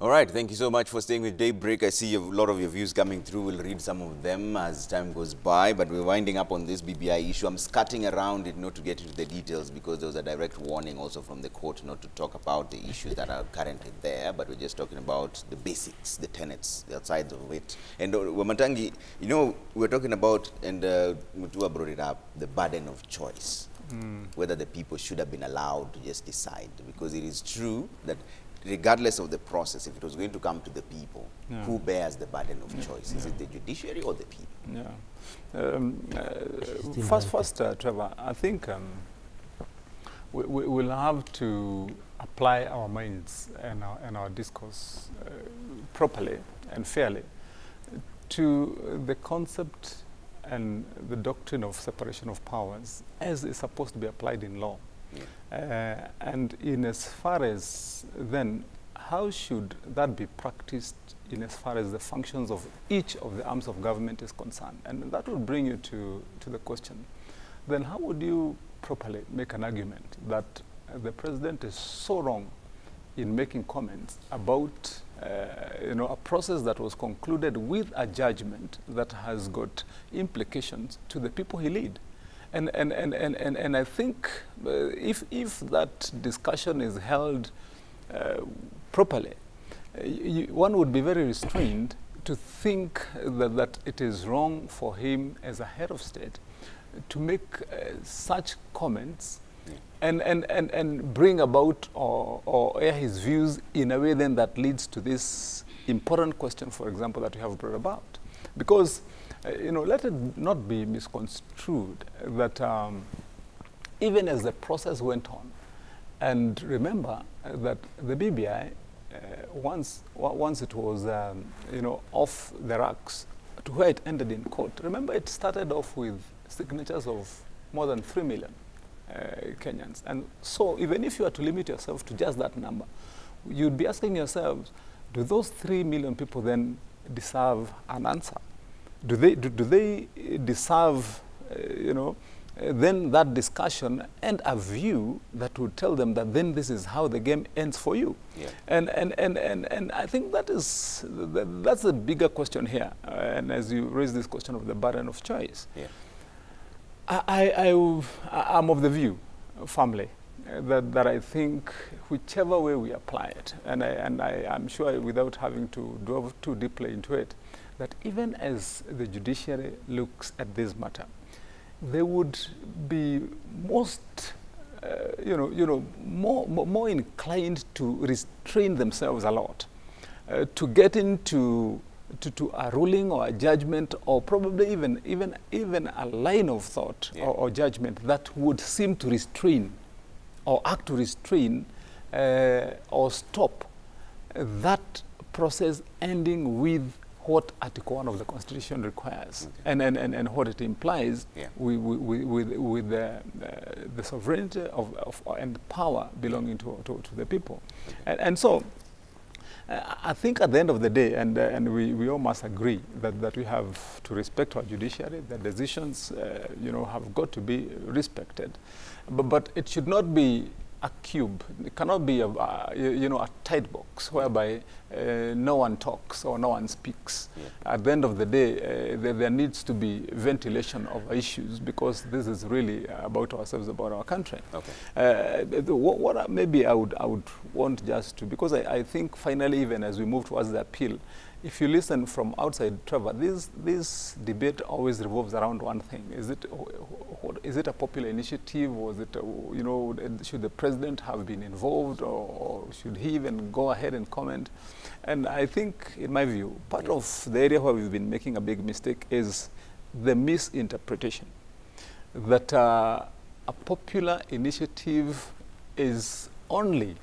All right, thank you so much for staying with Daybreak. I see a lot of your views coming through. We'll read some of them as time goes by, but we're winding up on this BBI issue. I'm skirting around it not to get into the details because there was a direct warning also from the court not to talk about the issues that are currently there, but we're just talking about the basics, the tenets, the sides of it. And uh, Wamatangi, you know, we're talking about, and uh, Mutua brought it up, the burden of choice. Whether the people should have been allowed to just decide. Because it is true that regardless of the process, if it was going to come to the people, Yeah. who bears the burden of choice? Is it the judiciary or the people? Yeah. Um, uh, first, first, uh, Trevor, I think um, we, we will have to apply our minds and our, and our discourse uh, properly and fairly to the concept and the doctrine of separation of powers as is supposed to be applied in law. Uh, and in as far as then, how should that be practiced in as far as the functions of each of the arms of government is concerned? And that would bring you to, to the question, then how would you properly make an argument that the president is so wrong in making comments about uh, you know, a process that was concluded with a judgment that has got implications to the people he lead. And, and, and, and, and, and I think uh, if, if that discussion is held uh, properly, you, one would be very restrained to think that, that it is wrong for him as a head of state to make uh, such comments and, and, and, and bring about or, or air his views in a way then that leads to this important question, for example, that we have brought about. Because, you know, let it not be misconstrued that um, even as the process went on, and remember uh, that the BBI, uh, once, once it was, um, you know, off the racks to where it ended in court, remember it started off with signatures of more than 3 million uh, Kenyans. And so even if you were to limit yourself to just that number, you'd be asking yourselves, do those 3 million people then deserve an answer? Do they, do, do they deserve, uh, you know, then that discussion and a view that would tell them that then this is how the game ends for you. Yeah. And, and, and, and, and I think that is, th- that's the bigger question here. Uh, and as you raise this question of the burden of choice, Yeah. I, I, I, w- I- I'm of the view, firmly, uh, that, that I think whichever way we apply it, and, I, and I, I'm sure without having to delve too deeply into it, that even as the judiciary looks at this matter, they would be most, uh, you know, you know, more, more, inclined to restrain themselves a lot, uh, to get into to, to a ruling or a judgment or probably even, even, even a line of thought Yeah. or, or judgment that would seem to restrain or act to restrain uh, or stop that process ending with what Article 1 of the Constitution requires Okay. and, and, and, and what it implies Yeah. with, with, with, with the, uh, the sovereignty of, of, and power belonging to, to, to the people. And, and so, uh, I think at the end of the day, and, uh, and we, we all must agree that, that we have to respect our judiciary, the decisions, uh, you know, have got to be respected. But, but it should not be a cube. It cannot be, a, uh, you, you know, a tight box whereby uh, no one talks or no one speaks. Yeah. At the end of the day, uh, there, there needs to be ventilation of issues because this is really about ourselves, about our country. Okay. Uh, the, what, what I- maybe I would, I would want just to, because I, I think finally, even as we move towards the appeal, if you listen from outside, Trevor, this, this debate always revolves around one thing. Is it, what, is it a popular initiative? Was it, you know, should the president have been involved or, or should he even go ahead and comment? And I think, in my view, part of the area where we've been making a big mistake is the misinterpretation that uh, a popular initiative is only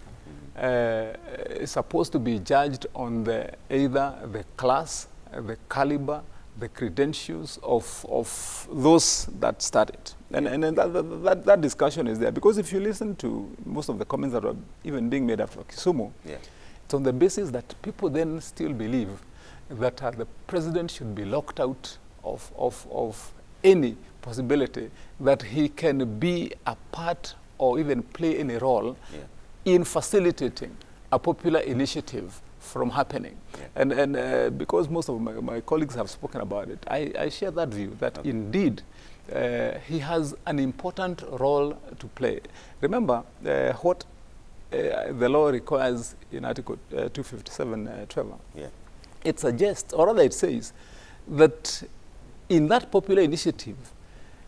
uh, supposed to be judged on the either the class, the caliber, the credentials of, of those that started. And, and, and that, that, that, discussion is there because if you listen to most of the comments that were even being made after Kisumu, Yeah. it's on the basis that people then still believe that uh, the president should be locked out of, of, of any possibility that he can be a part or even play any role Yeah. In facilitating a popular initiative from happening. Yeah. And, and uh, because most of my, my colleagues have spoken about it, I, I share that view that Okay. indeed uh, he has an important role to play. Remember uh, what uh, the law requires in Article uh, 257, uh, Trevor Yeah. it suggests, or rather it says, that in that popular initiative,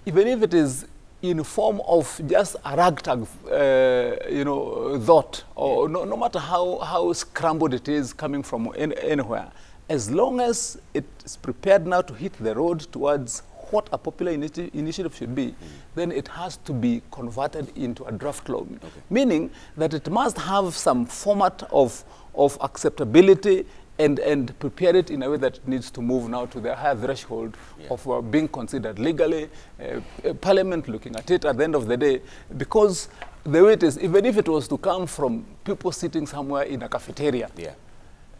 even if it is in form of just a ragtag, uh, you know, thought, or no, no matter how, how scrambled it is coming from any, anywhere, as long as it is prepared now to hit the road towards what a popular initi initiative should be, then it has to be converted into a draft law. Meaning that it must have some format of, of acceptability and, and prepare it in a way that needs to move now to the higher threshold Yeah. of uh, being considered legally, uh, uh, Parliament looking at it at the end of the day, because the way it is, even if it was to come from people sitting somewhere in a cafeteria, Yeah.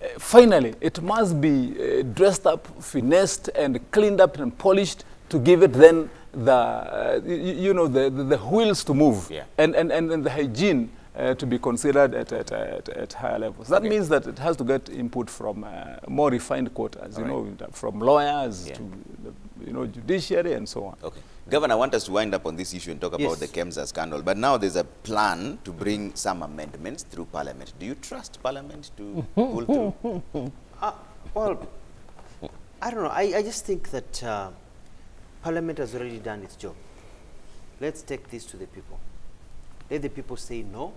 uh, finally, it must be uh, dressed up, finessed, and cleaned up and polished to give it then the, uh, y- y- you know, the, the, the wheels to move Yeah. and, and, and, and the hygiene uh, to be considered at, at, at, at higher levels. That Okay. means that it has to get input from uh, more refined quarters, you All know, from lawyers Yeah. to, the, you know, judiciary and so on. Okay. Governor, I want us to wind up on this issue and talk about Yes. the KEMSA scandal. But now there's a plan to bring some amendments through Parliament. Do you trust Parliament to pull through? Uh, well, I don't know. I, I just think that uh, Parliament has already done its job. Let's take this to the people. Let the people say no,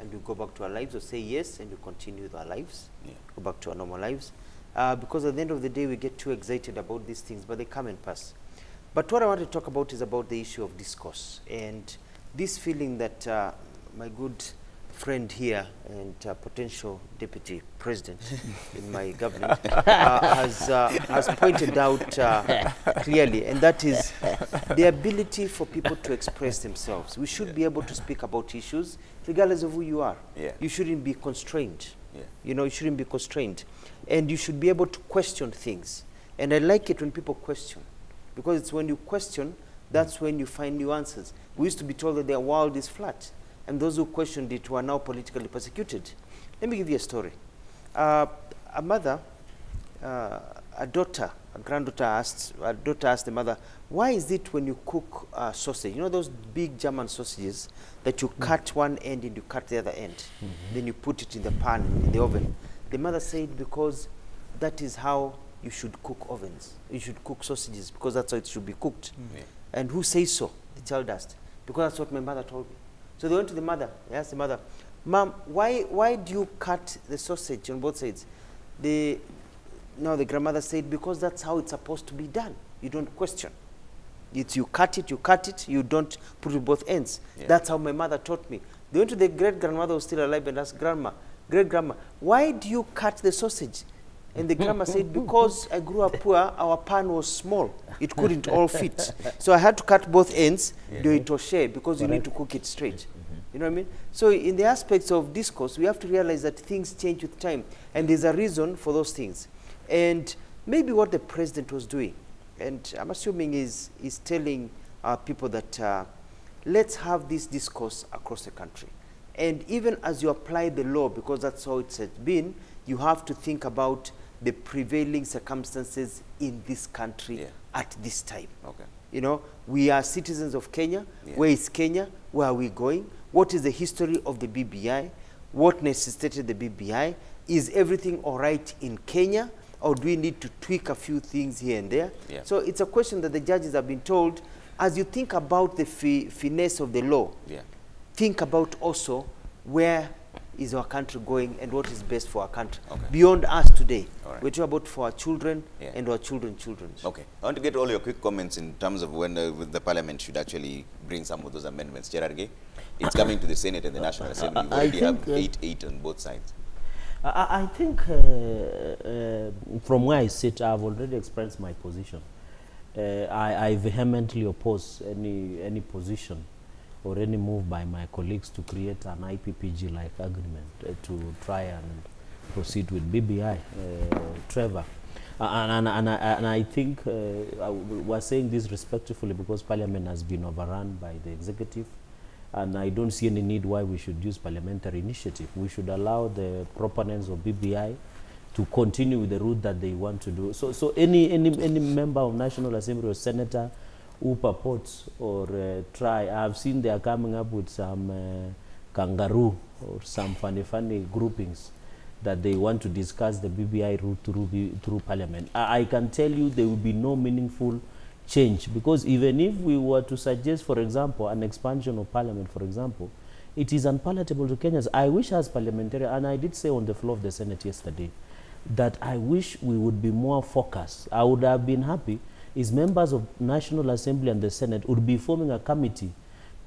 and we go back to our lives, or say yes, and we continue with our lives, Yeah. go back to our normal lives. Uh, because at the end of the day, we get too excited about these things, but they come and pass. But what I want to talk about is about the issue of discourse and this feeling that uh, my good friend here and uh, potential deputy president in my government uh, has, uh, has pointed out uh, clearly, and that is the ability for people to express themselves. We should be able to speak about issues regardless of who you are. Yeah. You shouldn't be constrained. Yeah. You know, you shouldn't be constrained. And you should be able to question things. And I like it when people question. Because it's when you question, that's when you find new answers. We used to be told that the world is flat. And those who questioned it were now politically persecuted. Let me give you a story. Uh, a mother, uh, a daughter, a granddaughter asked, a daughter asked the mother, why is it when you cook uh, sausage, you know those big German sausages, that you cut one end and you cut the other end, then you put it in the pan, in the oven. The mother said, because that is how you should cook ovens. You should cook sausages, because that's how it should be cooked. Yeah. And who says so? The child asked. Because that's what my mother told me. So they went to the mother. They asked the mother, Mom, why, why do you cut the sausage on both sides? The, no, the grandmother said, because that's how it's supposed to be done. You don't question. It's you cut it, you cut it, you don't put it both ends. Yeah. That's how my mother taught me. They went to the great grandmother who was still alive and asked, Grandma, great grandma, why do you cut the sausage? And the grandma said, because I grew up poor, our pan was small. It couldn't all fit. So I had to cut both ends, do it share because you need to cook it straight. You know what I mean? So in the aspects of discourse, we have to realize that things change with time. And there's a reason for those things. And maybe what the president was doing, and I'm assuming is, is telling uh, people that uh, let's have this discourse across the country. And even as you apply the law, because that's how it's been, you have to think about the prevailing circumstances in this country Yeah. at this time. Okay. You know, we are citizens of Kenya. Yeah. Where is Kenya? Where are we going? What is the history of the BBI? What necessitated the BBI? Is everything all right in Kenya? Or do we need to tweak a few things here and there? Yeah. So it's a question that the judges have been told as you think about the fi- finesse of the law, Yeah. think about also where is our country going and what is best for our country Okay. beyond us today. Right. We're talking about for our children Yeah. and our children, children. Okay. I want to get all your quick comments in terms of when uh, the Parliament should actually bring some of those amendments. Cherargei, it's coming to the Senate and the National Assembly. You already have uh, eight, eight on both sides. I- I, I think uh, uh, from where I sit, I've already expressed my position. Uh, I, I vehemently oppose any any position or any move by my colleagues to create an IPPG-like agreement uh, to try and proceed with BBI, uh, Trevor. Uh, and, and, and, I, and I think uh, we're saying this respectfully because Parliament has been overrun by the executive and I don't see any need why we should use parliamentary initiative. We should allow the proponents of BBI to continue with the route that they want to do. So, so any, any, any member of National Assembly or senator who purports or uh, try, I've seen they are coming up with some uh, kangaroo or some funny, funny groupings that they want to discuss the BBI route through, through parliament. I, I can tell you there will be no meaningful change because even if we were to suggest, for example, an expansion of parliament, for example, it is unpalatable to Kenyans. I wish as parliamentarian, and I did say on the floor of the Senate yesterday, that I wish we would be more focused. I would have been happy if members of National Assembly and the Senate would be forming a committee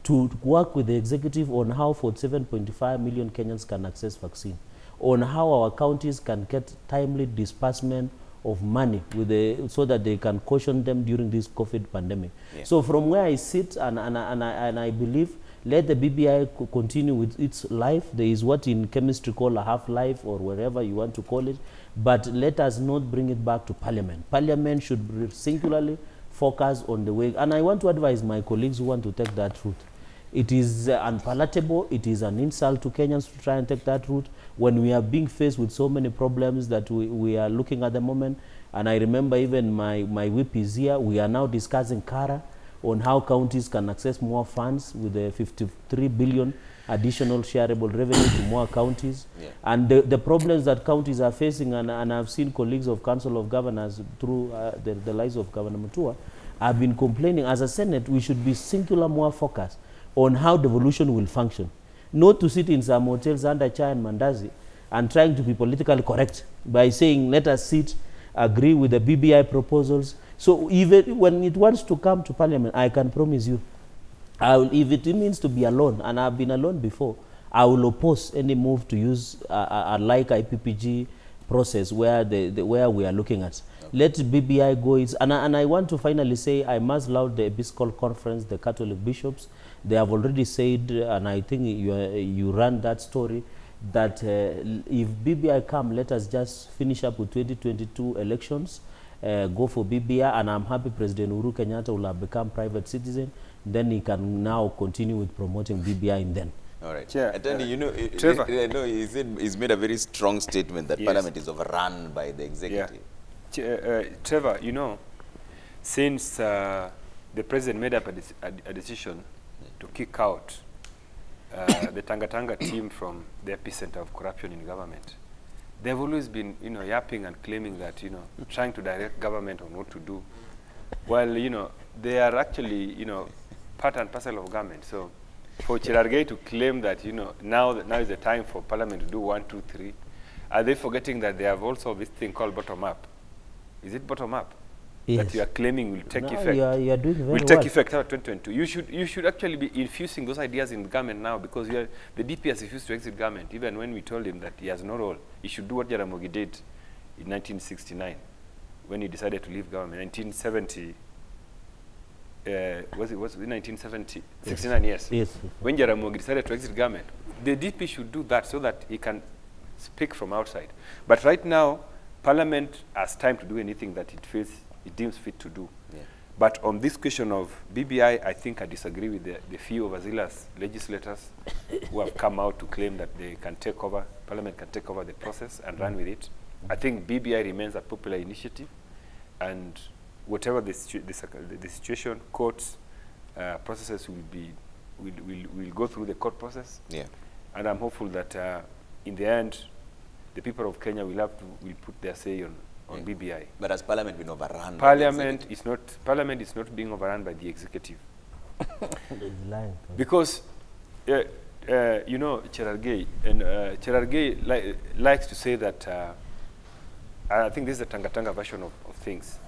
to work with the executive on how 47.5 million Kenyans can access vaccine, on how our counties can get timely disbursement of money with the, so that they can caution them during this COVID pandemic. Yeah. So from where I sit and, and, I- and, I, and I believe let the BBI continue with its life. There is what in chemistry called a half-life or wherever you want to call it. But let us not bring it back to parliament. Parliament should singularly focus on the way. And I want to advise my colleagues who want to take that route. It is uh, unpalatable. It is an insult to Kenyans to try and take that route when we are being faced with so many problems that we, we are looking at the moment. And I remember even my, my whip is here. We are now discussing CARA on how counties can access more funds with the 53 billion additional shareable revenue to more counties. Yeah. And the, the problems that counties are facing, and, and I've seen colleagues of Council of Governors through uh, the, the lives of Governor Mutua, have been complaining as a Senate, we should be singular more focused on how devolution will function. Not to sit in some hotels under Chai and Mandazi and trying to be politically correct by saying, let us sit, agree with the BBI proposals. So even when it wants to come to parliament, I can promise you, I will, if it means to be alone, and I've been alone before, I will oppose any move to use a, a, like IPPG process where the, the where we are looking at. Let BBI go. Its, and, I, and I want to finally say I must laud the Episcopal Conference, the Catholic bishops. They have already said, and I think you, uh, you ran that story, that uh, if BBI come, let us just finish up with 2022 elections, uh, go for BBI, and I'm happy President Uhuru Kenyatta will have become private citizen. Then he can now continue with promoting BBI in then. All right. Chair, Attorney, uh, you know, i- i- Trevor. i- no, he said, he's made a very strong statement that Yes. Parliament is overrun by the Yeah. executive. Ch- uh, Trevor, you know, since uh, the president made up a, dec- a, a decision to kick out uh, the Tanga Tanga team from the epicenter of corruption in government, they've always been, you know, yapping and claiming that, you know, trying to direct government on what to do. While, you know, they are actually, you know, part and parcel of government. So for Cherargei to claim that, you know, now, that now is the time for parliament to do one, two, three, are they forgetting that they have also this thing called bottom up? Is it bottom up? Yes. That you are claiming will take No, effect. you are- you are doing very will take well. effect after 2022. You should, you should actually be infusing those ideas in government now because are, the DP has refused to exit government. Even when we told him that he has no role, he should do what Jaramogi did in 1969 when he decided to leave government. 1970, uh, was it was it 1970? 69 years. Yes. When Jaramogi decided to exit government, the DP should do that so that he can speak from outside. But right now, Parliament has time to do anything that it feels it deems fit to do. Yeah. But on this question of BBI, I think I disagree with the, the few overzealous legislators who have come out to claim that they can take over, Parliament can take over the process and run with it. I think BBI remains a popular initiative, and whatever the, situ- the, the, the situation, courts, uh, processes will be, will, will, will go through the court process. Yeah. And I'm hopeful that uh, in the end, the people of Kenya will have to will put their say on, on Yeah. BBI. But has Parliament been overrun? by the Parliament executive? is not Parliament is not being overrun by the executive He's lying. because uh, uh, you know Cherargei and uh, Cherargei li- likes to say that uh, I think this is the Tanga version of, of things.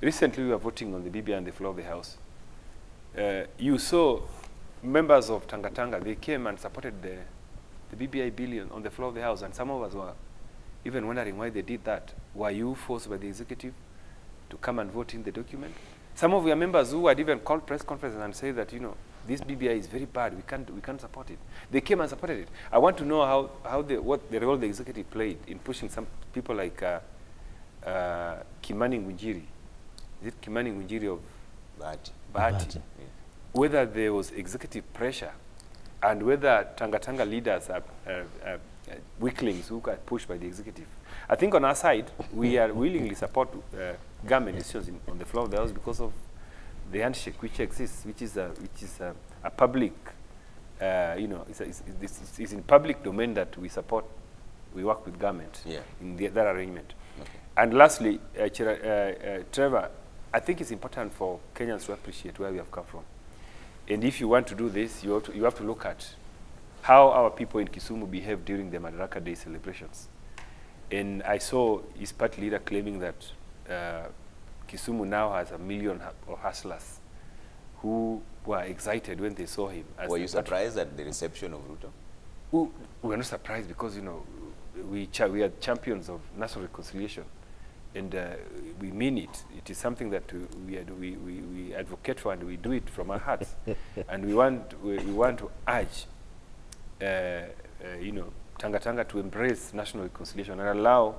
Recently, we were voting on the BBI on the floor of the House. Uh, you saw members of Tanga Tanga, they came and supported the, the BBI billion on the floor of the House, and some of us were even wondering why they did that. Were you forced by the executive to come and vote in the document? Some of your members who had even called press conferences and say that, you know, this BBI is very bad, we can't, we can't support it. They came and supported it. I want to know how, how the, what the role the executive played in pushing some people like uh, uh, Kimani Ngunjiri. Is it Kimani Ngunjiri of But, Bahati? Bahati. yeah. Whether there was executive pressure and whether Tanga Tanga leaders are, have, have, uh, weaklings who got pushed by the executive. I think on our side, we are willingly support uh, government decisions in, on the floor of the house because of the handshake which exists, which is a, which is a, a public, uh, you know, it's, a, it's, it's, it's in public domain that we support, we work with government Yeah. in the, that arrangement. Okay. And lastly, uh, Chira- uh, uh, Trevor, I think it's important for Kenyans to appreciate where we have come from. And if you want to do this, you have to, you have to look at how our people in Kisumu behave during the Madaraka Day celebrations. And I saw his party leader claiming that uh, Kisumu now has a million of hustlers who were excited when they saw him. as Were you surprised at the reception of Ruto? we were not surprised because you know we cha- we are champions of national reconciliation, and uh, we mean it. It is something that we, we, we, we advocate for, and we do it from our hearts. and we want we, we want to urge, uh, uh, you know, Tanga Tanga to embrace national reconciliation and allow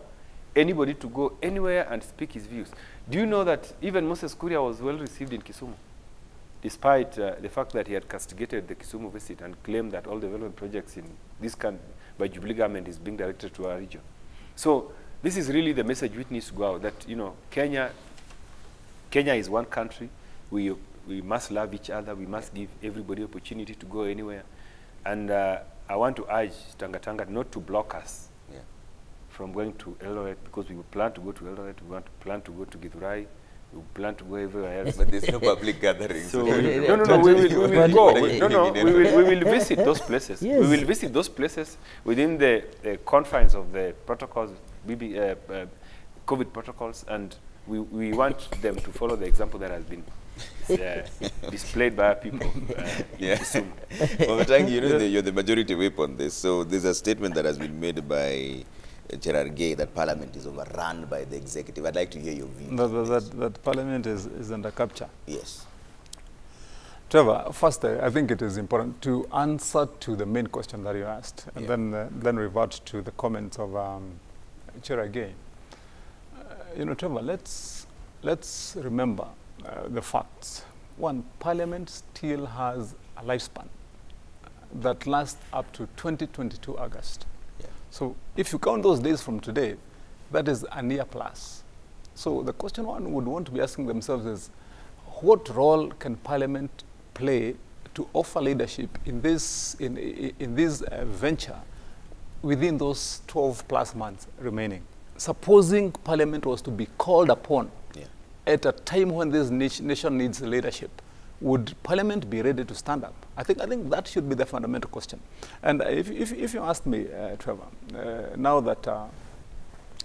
anybody to go anywhere and speak his views. Do you know that even Moses Kuria was well received in Kisumu? despite uh, the fact that he had castigated the Kisumu visit and claimed that all development projects in this country by Jubilee government is being directed to our region. So this is really the message which needs to go out that you know Kenya, Kenya is one country. We we must love each other. We must give everybody opportunity to go anywhere. And uh, I want to urge Tanga Tanga not to block us. From going to Eldoret because we plan to go to Eldoret. We want to plan to go to Githurai. We plan to go everywhere else. But there's no public gatherings. So we, no, no, no. We will, we will go. We, no, no. We will, we will visit those places. Yes. We will visit those places within the, the confines of the protocols, BB, uh, uh, COVID protocols, and we, we want them to follow the example that has been uh, displayed by our people. Uh, Yeah. Kisumu. Wamatangi, you know, the, you're the majority whip on this. So there's a statement that has been made by uh, Cherargei that Parliament is overrun by the executive. I'd like to hear your view. That, that, that, Parliament is, is under capture. Yes. Trevor, first, uh, I think it is important to answer to the main question that you asked, and Yeah. then uh, then revert to the comments of um, Cherargei. Uh, you know, Trevor, let's let's remember uh, the facts. One, Parliament still has a lifespan that lasts up to 2022 August. So, if you count those days from today, that is a near plus. So, the question one would want to be asking themselves is, what role can Parliament play to offer leadership in this in, in, this uh, venture within those 12 plus months remaining? Supposing Parliament was to be called upon Yeah. at a time when this nation needs leadership, would Parliament be ready to stand up? I think, I think that should be the fundamental question. And if, if, if you ask me, uh, Trevor, uh, now that uh,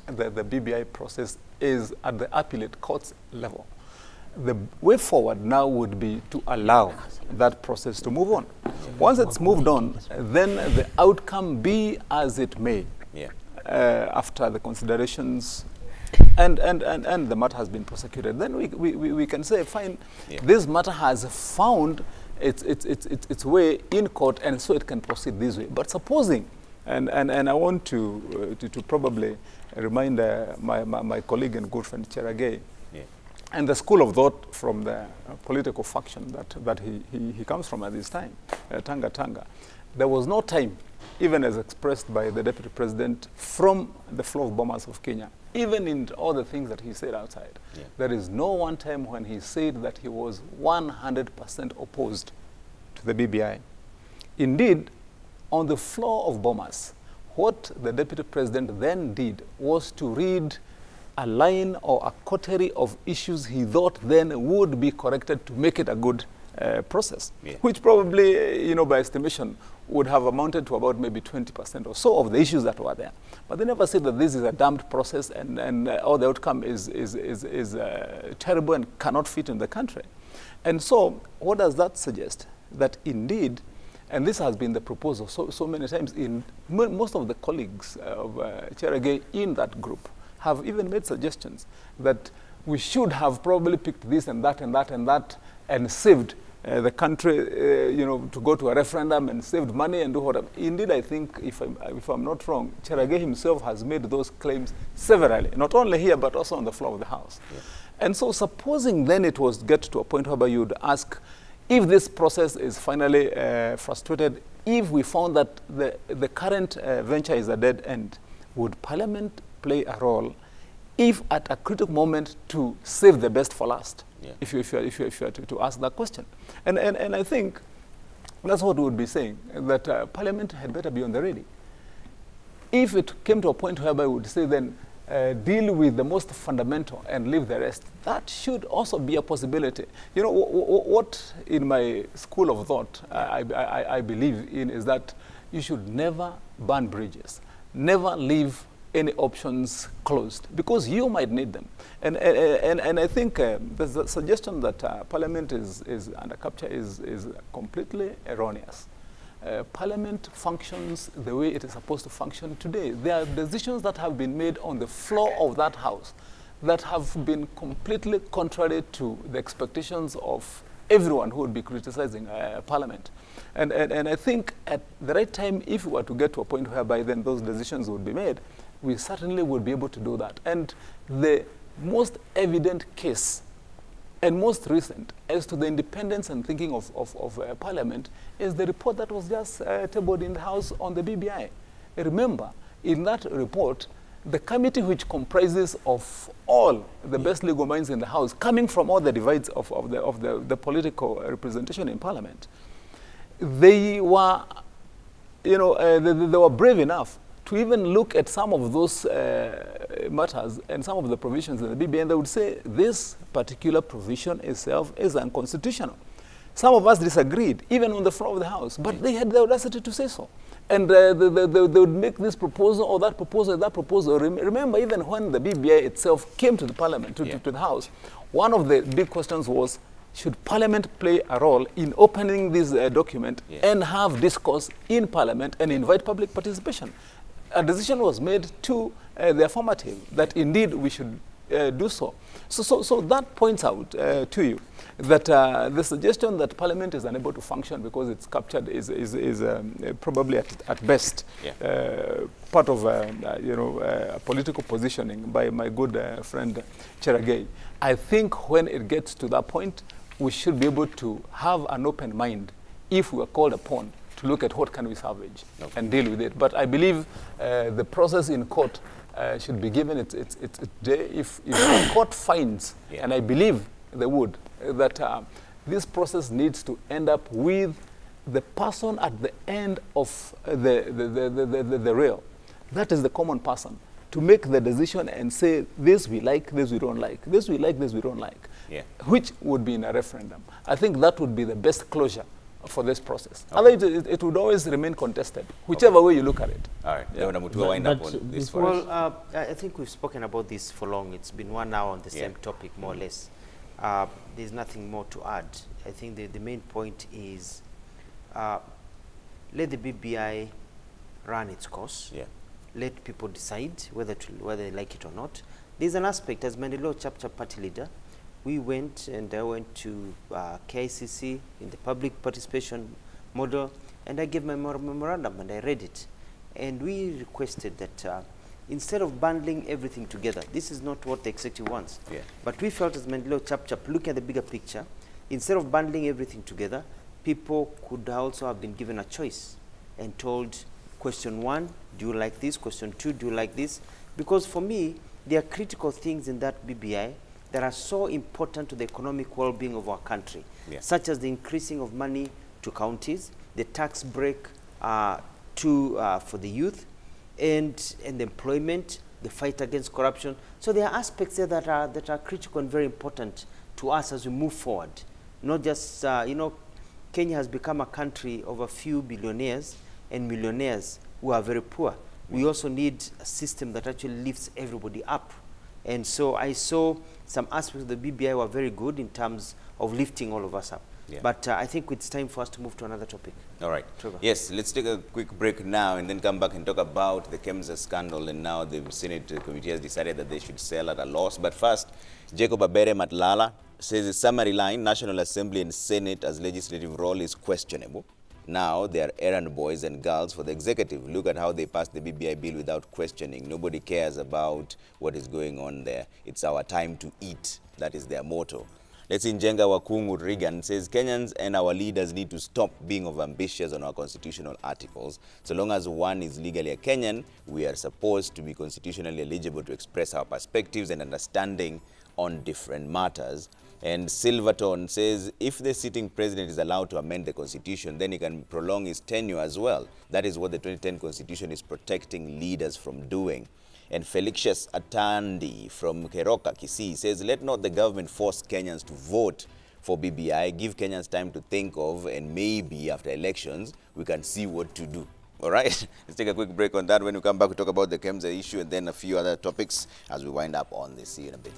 the, the BBI process is at the appellate courts level, the way forward now would be to allow that process to move on. Once it's moved on, then the outcome be as it may Yeah. uh, after the considerations and, and, and, and the matter has been prosecuted, then we, we, we we can say, fine, Yeah. this matter has found its, its, its, its, its way in court and so it can proceed this way. But supposing, and, and, and I want to, uh, to, to probably remind uh, my, my, my colleague and good friend Cherargei, Yeah. and the school of thought from the uh, political faction that, that he, he, he comes from at this time, uh, Tanga Tanga, there was no time, even as expressed by the deputy president from the floor of Bomas of Kenya, even in all the things that he said outside, Yeah. there is no one time when he said that he was 100% opposed to the BBI. Indeed, on the floor of Bomas, what the deputy president then did was to read a line or a coterie of issues he thought then would be corrected to make it a good uh, process, Yeah. which probably, uh, you know, by estimation, would have amounted to about maybe 20% or so of the issues that were there. But they never said that this is a damned process and, and uh, all the outcome is, is, is, is uh, terrible and cannot fit in the country. And so, what does that suggest? That indeed, and this has been the proposal so, so many times, in mo- most of the colleagues of uh, Cherargei in that group have even made suggestions that we should have probably picked this and that and that and that and saved uh, the country, uh, you know, to go to a referendum and saved money and do whatever. Indeed, I think, if I'm, if I'm not wrong, Cherargei himself has made those claims severally, not only here, but also on the floor of the House. And so, supposing then it was get to a point whereby you'd ask, if this process is finally uh, frustrated if we found that the, the current uh, venture is a dead end, would Parliament play a role if at a critical moment to save the best for last? Yeah. If you, if you, if you, if you are to, to ask that question. And, and, and I think that's what we would be saying, that uh, Parliament had better be on the ready. If it came to a point whereby we would say then, uh, deal with the most fundamental and leave the rest, that should also be a possibility. You know, what in my school of thought I, I, I believe in is that you should never burn bridges, never leave any options closed, because you might need them. And, and, and, I think uh, the, the suggestion that uh, Parliament is, is under capture is, is completely erroneous. Uh, Parliament functions the way it is supposed to function today. There are decisions that have been made on the floor of that House that have been completely contrary to the expectations of everyone who would be criticizing uh, Parliament. And, and, and I think at the right time, if we were to get to a point whereby then those decisions would be made, we certainly would be able to do that. And the most evident case and most recent as to the independence and thinking of, of, of uh, Parliament is the report that was just uh, tabled in the House on the BBI. Remember, in that report, the committee which comprises of all the best legal minds in the House, coming from all the divides of, of, the, of the, the political representation in Parliament, they were, you know, uh, they, they were brave enough to even look at some of those uh, matters and some of the provisions in the BBI, they would say this particular provision itself is unconstitutional. Some of us disagreed, even on the floor of the House, but they had the audacity to say so. And uh, they, they, they, they would make this proposal or that proposal, that proposal. Remember, even when the BBI itself came to the Parliament, to, Yeah. to, to the House, one of the big questions was, should Parliament play a role in opening this uh, document Yeah. and have discourse in Parliament and invite public participation? A decision was made to uh, the affirmative that indeed we should uh, do so. So, so. so that points out uh, to you that uh, the suggestion that Parliament is unable to function because it's captured is, is, is um, uh, probably at, at best Yeah. uh, part of um, uh, you know, uh, political positioning by my good uh, friend Cherargei. I think when it gets to that point, we should be able to have an open mind if we are called upon to look at what can we salvage Okay. and deal with it. But I believe uh, the process in court uh, should be given its, its, its, its day. If, if the court finds, Yeah. and I believe they would, that uh, this process needs to end up with the person at the end of uh, the, the, the, the, the, the, the rail. That is the common person. To make the decision and say, this we like, this we don't like, this we like, this we don't like, Yeah. which would be in a referendum. I think that would be the best closure for this process. Otherwise, it, it would always remain contested, whichever way you look at it. All right, Yeah. Governor But- wind up on this for. Well, uh, I I think we've spoken about this for long. It's been one hour on the Yeah. same topic, more or less. Uh, there's nothing more to add. I think the, the main point is uh, let the BBI run its course. Yeah. Let people decide whether to, whether they like it or not. There's an aspect, as Maendeleo Chap Chap party leader, we went and I went to uh, KICC in the public participation model, and I gave my memorandum and I read it. And we requested that uh, instead of bundling everything together, this is not what the executive wants. Yeah. But we felt as Maendeleo chap chap, look at the bigger picture, instead of bundling everything together, people could also have been given a choice and told, question one, do you like this? Question two, do you like this? Because for me, there are critical things in that BBI that are so important to the economic well-being of our country, Yeah. such as the increasing of money to counties, the tax break uh, to, uh, for the youth, and, and employment, the fight against corruption. So there are aspects there that are, that are critical and very important to us as we move forward. Not just, uh, you know, Kenya has become a country of a few billionaires and millionaires who are very poor. We also need a system that actually lifts everybody up. And so I saw some aspects of the BBI were very good in terms of lifting all of us up. Yeah. But uh, I think it's time for us to move to another topic. All right. Trevor. Yes, let's take a quick break now and then come back and talk about the Kemsa scandal. And now the Senate committee has decided that they should sell at a loss. But first, Jacob Abere Matlala says the summary line National Assembly and Senate as legislative role is questionable. Now they are errand boys and girls for the executive. Look at how they passed the BBI bill without questioning. Nobody cares about what is going on there. It's our time to eat. That is their motto. Let's see, Njenga Wakungu Regan says Kenyans and our leaders need to stop being overambitious on our constitutional articles. So long as one is legally a Kenyan, we are supposed to be constitutionally eligible to express our perspectives and understanding on different matters. And Silverton says if the sitting president is allowed to amend the constitution, then he can prolong his tenure as well. That is what the 2010 constitution is protecting leaders from doing. And Felicius Atandi from Keroka, Kisii says, let not the government force Kenyans to vote for BBI. Give Kenyans time to think of, and maybe after elections, we can see what to do. All right, let's take a quick break on that. When we come back, we talk about the KEMSA issue and then a few other topics as we wind up on this. See in a bit.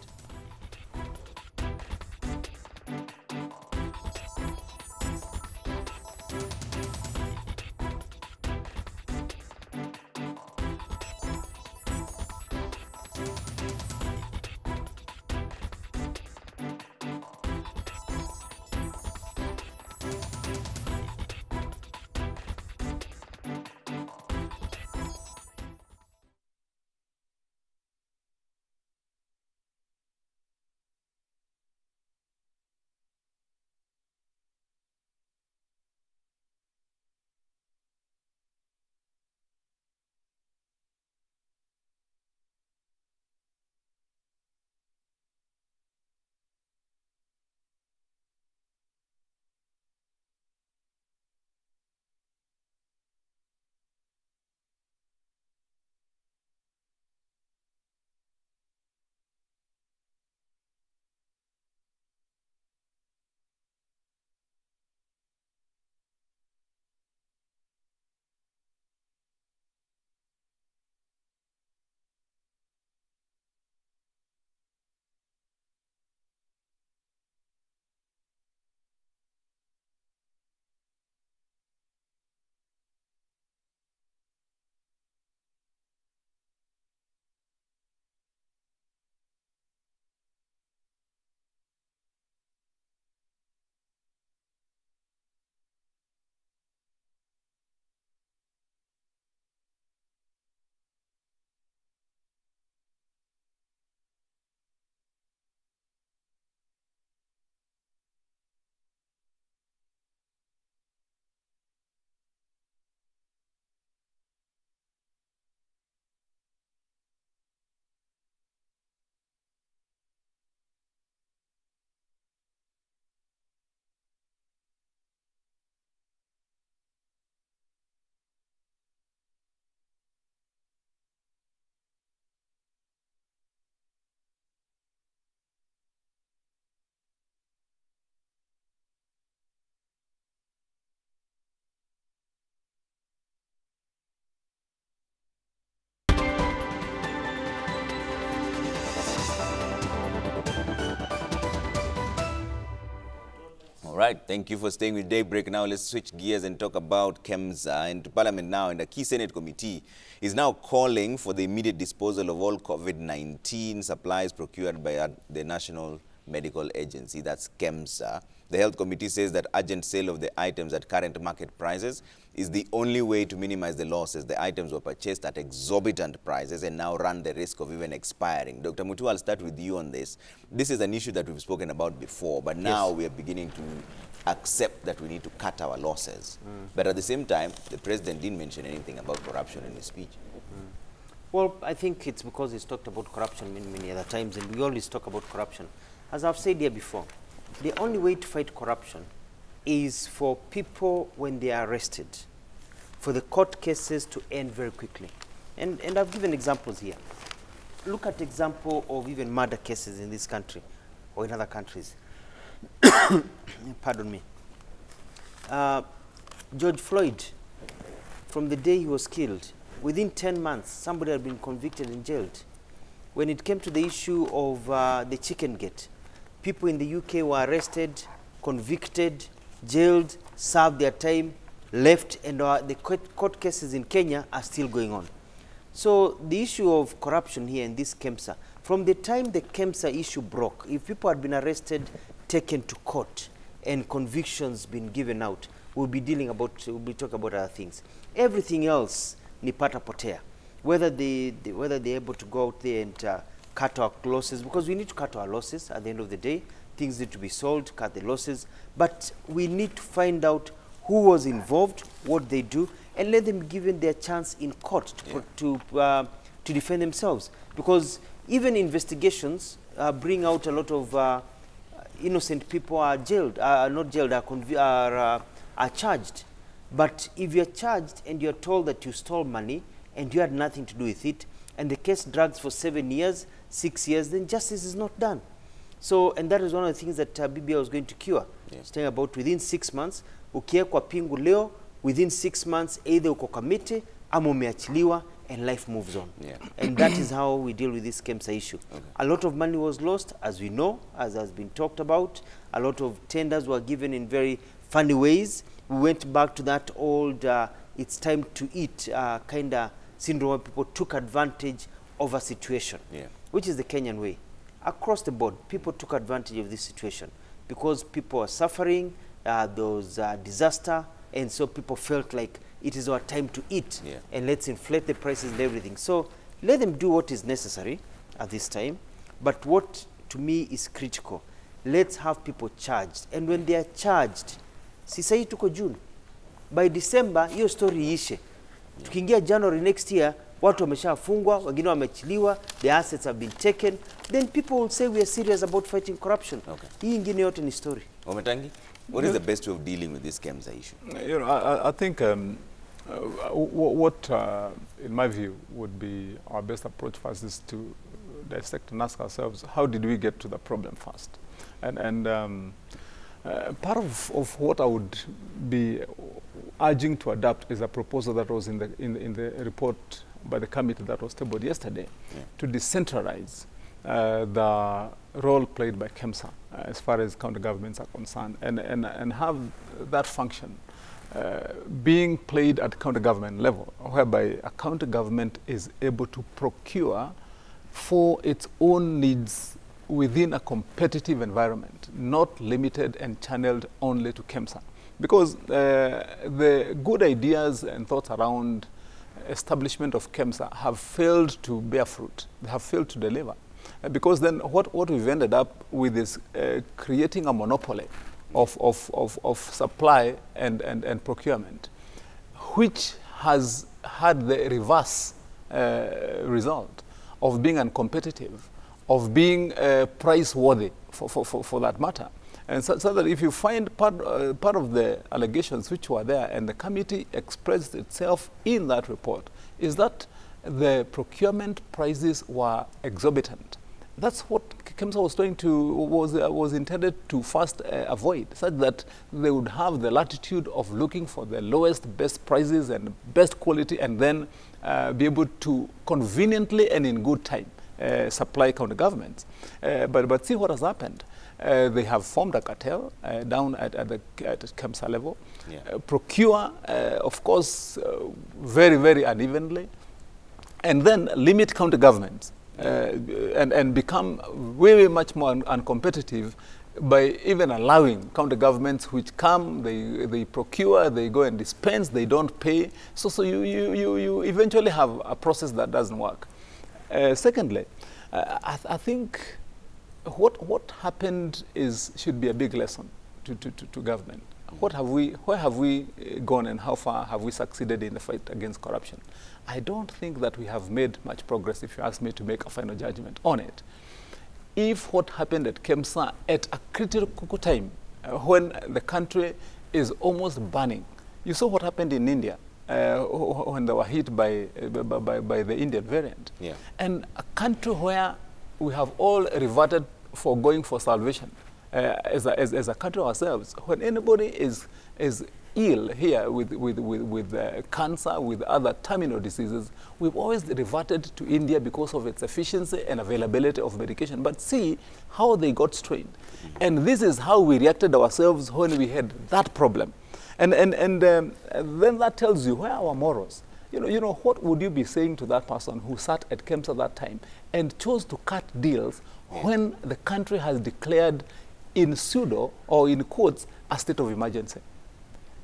All right, thank you for staying with Daybreak. Now let's switch gears and talk about KEMSA. And Parliament now, and the key Senate committee is now calling for the immediate disposal of all COVID-19 supplies procured by uh, the National Medical Agency, that's KEMSA. The Health Committee says that urgent sale of the items at current market prices is the only way to minimize the losses. The items were purchased at exorbitant prices and now run the risk of even expiring. Dr. Mutua, I'll start with you on this. This is an issue that we've spoken about before, but now we are beginning to accept that we need to cut our losses. Mm. But at the same time, the president didn't mention anything about corruption in his speech. Mm. Well, I think it's because he's talked about corruption many, many other times, and we always talk about corruption. As I've said here before, the only way to fight corruption is for people, when they are arrested, for the court cases to end very quickly. And, and I've given examples here. Look at example of even murder cases in this country or in other countries. Pardon me. Uh, George Floyd, from the day he was killed, within 10 months, somebody had been convicted and jailed. When it came to the issue of uh, the chicken gate, people in the UK were arrested, convicted, jailed, served their time, left, and uh, the court, cases in Kenya are still going on. So the issue of corruption here in this KEMSA, from the time the KEMSA issue broke, if people had been arrested, taken to court, and convictions been given out, we'll be dealing about, we'll be talking about other things. Everything else, ni pata potea. Whether they, they, whether they're able to go out there and uh, cut our losses, because we need to cut our losses at the end of the day. Things need to be sold, cut the losses. But we need to find out who was involved, what they do, and let them given their chance in court to, pro- to, uh, to defend themselves. Because even investigations uh, bring out a lot of uh, innocent people are jailed, are not jailed, are, are, uh, are charged. But if you're charged and you're told that you stole money and you had nothing to do with it, and the case drags for seven years, six years, then justice is not done. So, and that is one of the things that uh, BBI was going to cure. Yeah. It's talking about within six months, ukiekwa pingu leo, within six months, either uko kamiti ama umeachiliwa and life moves on. Yeah. And that is how we deal with this KEMSA issue. A lot of money was lost, as we know, as has been talked about. A lot of tenders were given in very funny ways. We went back to that old, uh, it's time to eat uh, kind of syndrome where people took advantage of a situation, Yeah. which is the Kenyan way. Across the board, people took advantage of this situation because people are suffering, uh, there was disaster, and so people felt like it is our time to eat Yeah. and let's inflate the prices and everything. So let them do what is necessary at this time. But what to me is critical, let's have people charged. And when they are charged, si sahi tuko June, by December hiyo story iishe. Tukiingia January next year, watu wameshafungwa, wengine wameachiliwa, the assets have been taken, then people will say we are serious about fighting corruption. Okay. Hii ingine yote ni story. Wamatangi, what is the best way of dealing with this KEMSA issue? You know, I, I- I think um, uh, what, uh, in my view, would be our best approach first is to dissect and ask ourselves, how did we get to the problem first? And, and um, uh, part of, of what I would be urging to adopt is a proposal that was in the, in, in the report by the committee that was tabled yesterday Yeah. to decentralize uh, the role played by KEMSA uh, as far as county governments are concerned and, and, and have that function uh, being played at county government level, whereby a county government is able to procure for its own needs within a competitive environment, not limited and channeled only to KEMSA. Because uh, the good ideas and thoughts around establishment of KEMSA have failed to bear fruit. They have failed to deliver. Uh, because then what, what we've ended up with is uh, creating a monopoly of, of, of, of supply and, and, and procurement, which has had the reverse uh, result of being uncompetitive, of being uh, price worthy for, for, for, for that matter. And so, so that if you find part, uh, part of the allegations which were there and the committee expressed itself in that report, is that the procurement prices were exorbitant. That's what KEMSA was trying to was uh, was intended to first uh, avoid, such that they would have the latitude of looking for the lowest, best prices and best quality, and then uh, be able to conveniently and in good time uh, supply county governments. Uh, but but see what has happened. Uh, they have formed a cartel uh, down at, at the at KEMSA level, Yeah. uh, procure, uh, of course, uh, very very unevenly and then limit county governments uh, and, and become way much more un- uncompetitive by even allowing county governments which come, they, they procure, they go and dispense, they don't pay. So, so you, you, you, you eventually have a process that doesn't work. Uh, secondly, uh, I, th- I think what, what happened is, should be a big lesson to, to, to, to government. What have we, where have we uh, gone and how far have we succeeded in the fight against corruption? I don't think that we have made much progress, if you ask me to make a final judgment on it. If what happened at KEMSA at a critical time, uh, when the country is almost burning, you saw what happened in India uh, wh- wh- when they were hit by, by, by, by the Indian variant. Yeah. And a country where we have all reverted for going for salvation uh, as, a, as, as a country ourselves, when anybody is, is ill here with, with, with, with uh, cancer, with other terminal diseases, we've always reverted to India because of its efficiency and availability of medication. But see how they got strained. And this is how we reacted ourselves when we had that problem. And, and, and um, then that tells you where our morals. You know, you know, what would you be saying to that person who sat at KEMSA that time and chose to cut deals when the country has declared in pseudo or in quotes a state of emergency?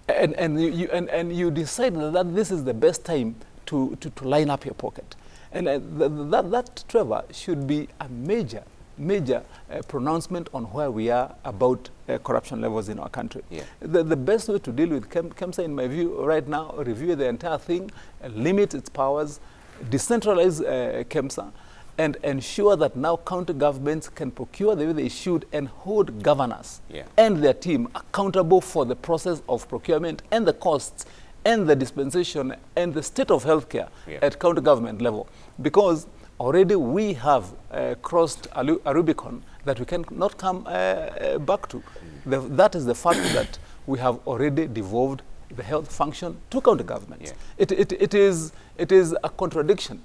And, and, you, you, and, and you decide that this is the best time to, to, to line up your pocket. And uh, th- th- that, that, Trevor, should be a major major uh, pronouncement on where we are about uh, corruption levels in our country. Yeah. The, the best way to deal with KEMSA, in my view, right now, review the entire thing, uh, limit its powers, decentralize uh, KEMSA, and ensure that now county governments can procure the way they should and hold governors Yeah. and their team accountable for the process of procurement and the costs and the dispensation and the state of healthcare Yeah. at county government level. Because already we have uh, crossed a, a Rubicon that we cannot come uh, uh, back to. The, that is the fact that we have already devolved the health function to county governments. Yeah. It, it, it, is, it is a contradiction.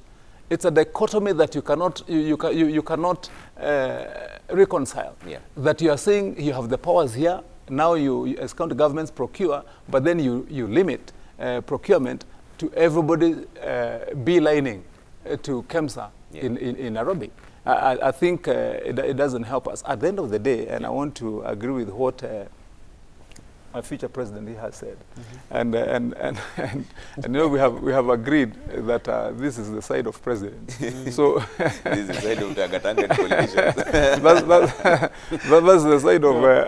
It's a dichotomy that you cannot, you, you, ca- you, you cannot uh, reconcile. Yeah. That you are saying you have the powers here, now you, as county governments procure, but then you, you limit uh, procurement to everybody uh, beelining uh, to KEMSA Yeah. in, in, in Nairobi. I, I- think uh, it, it doesn't help us. At the end of the day, and I want to agree with what our future president he has said, and, uh, and, and, and, and you know we have, we have agreed that uh, this is the side of president. so this is the side of Tangatanga politicians. that's, that's, that, that's the side of. Uh,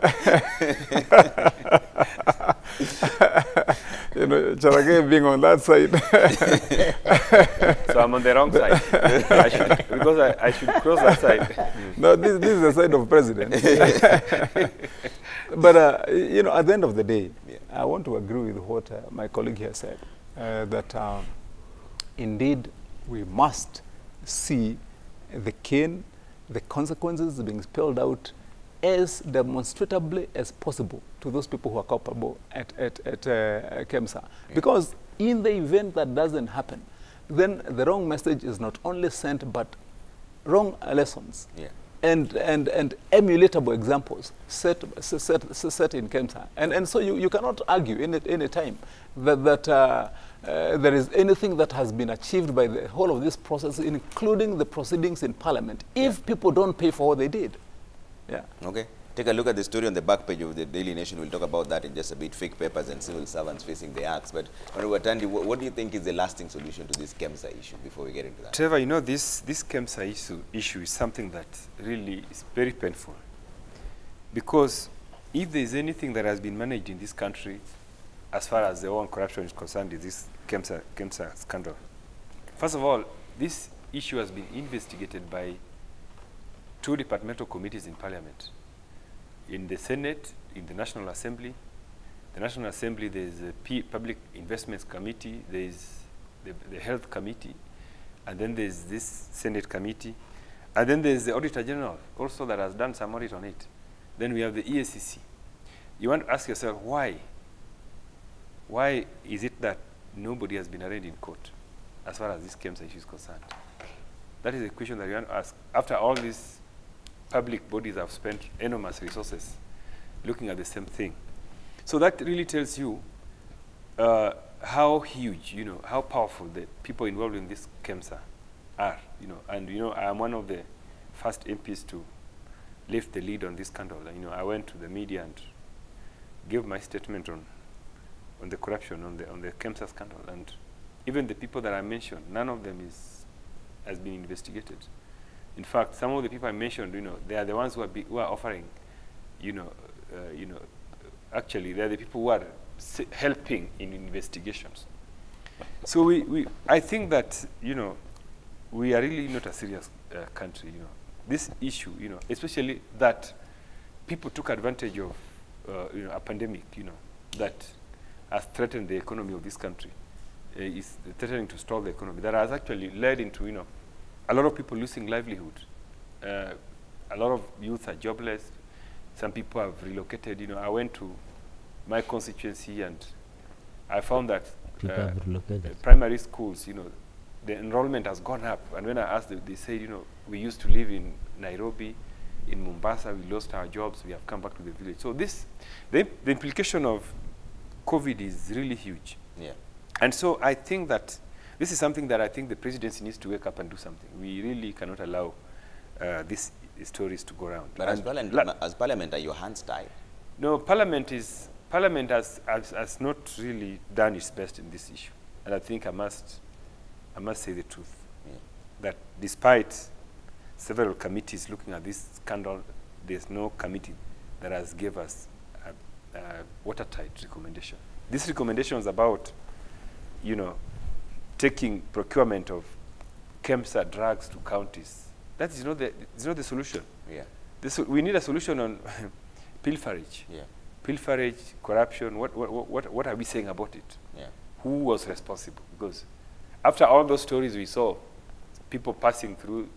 you know, Cherargei being on that side. So I'm on the wrong side. I should, because I, I should cross that side. no, this, this is the side of president. But uh, you know, at the end of the day, Yeah. I want to agree with what uh, my colleague here said. Uh, that um, indeed we must see the cane, the consequences being spelled out as demonstrably as possible to those people who are culpable at, at, at uh, KEMSA. Because in the event that doesn't happen, then the wrong message is not only sent, but wrong lessons Yeah. And, and, and emulatable examples set, set, set, set in KEMSA. And, and so you, you cannot argue any, any time that, that uh, uh, there is anything that has been achieved by the whole of this process, including the proceedings in Parliament, if people don't pay for what they did. Yeah. Okay. Take a look at the story on the back page of the Daily Nation. We'll talk about that in just a bit. Fake papers and civil servants facing the axe. But Tandi, what, do you think is the lasting solution to this KEMSA issue before we get into that? Trevor, you know, this, this KEMSA issue, issue is something that really is very painful. Because if there is anything that has been managed in this country, as far as the own corruption is concerned, is this KEMSA, KEMSA scandal. First of all, this issue has been investigated by two departmental committees in Parliament. In the Senate, in the National Assembly. The National Assembly, there is a P Public Investments Committee, there is the, the Health Committee, and then there's this Senate Committee, and then there's the Auditor General also that has done some audit on it. Then we have the EACC. You want to ask yourself why? Why is it that nobody has been arraigned in court as far as this KEMSA issue is concerned? That is a question that you want to ask. After all these public bodies have spent enormous resources looking at the same thing. So that really tells you uh, how huge, you know, how powerful the people involved in this KEMSA are, you know. And, you know, I'm one of the first MPs to lift the lead on this scandal. And, you know, I went to the media and gave my statement on, on the corruption, on the, on the KEMSA scandal. And even the people that I mentioned, none of them is, has been investigated. In fact, some of the people I mentioned, you know, they are the ones who are, who are offering, you know, uh, you know, actually they are the people who are helping in investigations. So we, we, I think that, you know, we are really not a serious uh, country, you know. This issue, you know, especially that people took advantage of, uh, you know, a pandemic, you know, that has threatened the economy of this country, uh, is threatening to stall the economy. That has actually led into, you know, a lot of people losing livelihood. Uh, a lot of youth are jobless. Some people have relocated. You know, I went to my constituency and I found that uh, have relocated. primary schools, you know, the enrollment has gone up. And when I asked them, they said, you know, we used to live in Nairobi, in Mombasa, we lost our jobs, we have come back to the village. So this, the, the implication of COVID is really huge. Yeah. And so I think that this is something that I think the presidency needs to wake up and do something. We really cannot allow uh, these stories to go around. But as parliament, la- as parliament, are your hands tied? no, Parliament is Parliament has, has has not really done its best in this issue, and I think I must I must say the truth Yeah. that despite several committees looking at this scandal. There's no committee that has gave us a, a watertight recommendation. This recommendation is about, you know, taking procurement of KEMSA drugs to counties. That is not the, it's not the solution. Yeah. This, we need a solution on pilferage. Yeah. Pilferage, corruption, what, what, what, what are we saying about it? Yeah. Who was responsible? Because after all those stories we saw, people passing through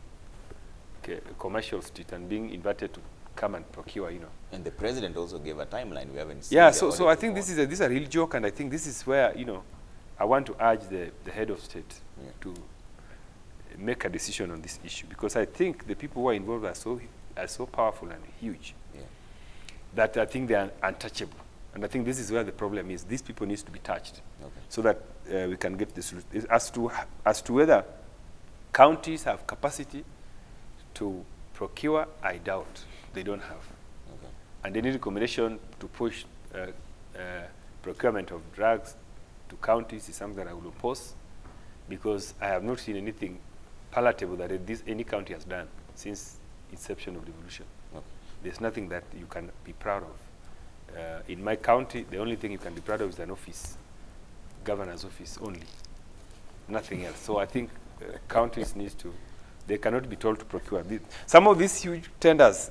commercial street and being invited to come and procure, you know. And the president also gave a timeline. We haven't seen Yeah, so, so I think this is, a, this is a real joke, and I think this is where, you know, I want to urge the, the head of state Yeah. to make a decision on this issue, because I think the people who are involved are so, are so powerful and huge Yeah. that I think they are untouchable. And I think this is where the problem is. These people need to be touched Okay. so that uh, we can get the solution. As to, as to whether counties have capacity to procure, I doubt. They don't have. Okay. And they need recommendation to push uh, uh, procurement of drugs to counties is something that I will oppose because I have not seen anything palatable that this, any county has done since inception of devolution. Okay. There's nothing that you can be proud of. Uh, in my county, the only thing you can be proud of is an office, governor's office only, nothing else. So I think uh, counties need to, they cannot be told to procure. This. Some of these huge tenders,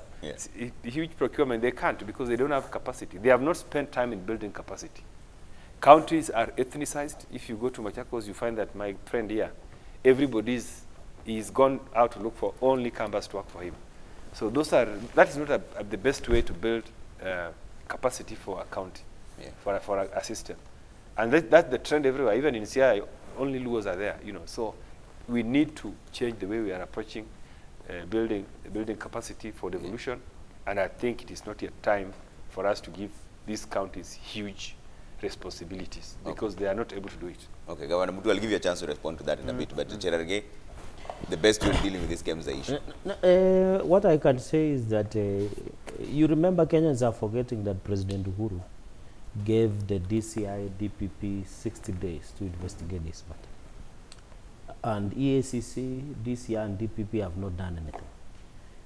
huge procurement, they can't because they don't have capacity. They have not spent time in building capacity. Counties are ethnicized. If you go to Machakos, you find that my friend here, everybody's he's gone out to look for only Kambas to work for him. So those are that is not a, a- the best way to build uh, capacity for a county, Yeah. for a, for a, a system, and that, that's the trend everywhere. Even in CI, only Luos are there, you know. So we need to change the way we are approaching uh, building building capacity for devolution, and I think it is not yet time for us to give these counties huge responsibilities Okay. because they are not able to do it. Okay, Governor Mutua, I'll give you a chance to respond to that in a bit. But Cherargei, the best way of dealing with this KEMSA issue. No, uh, what I can say is that uh, you remember Kenyans are forgetting that President Uhuru gave the DCI, DPP 60 days to investigate this matter. And EACC, DCI, and DPP have not done anything.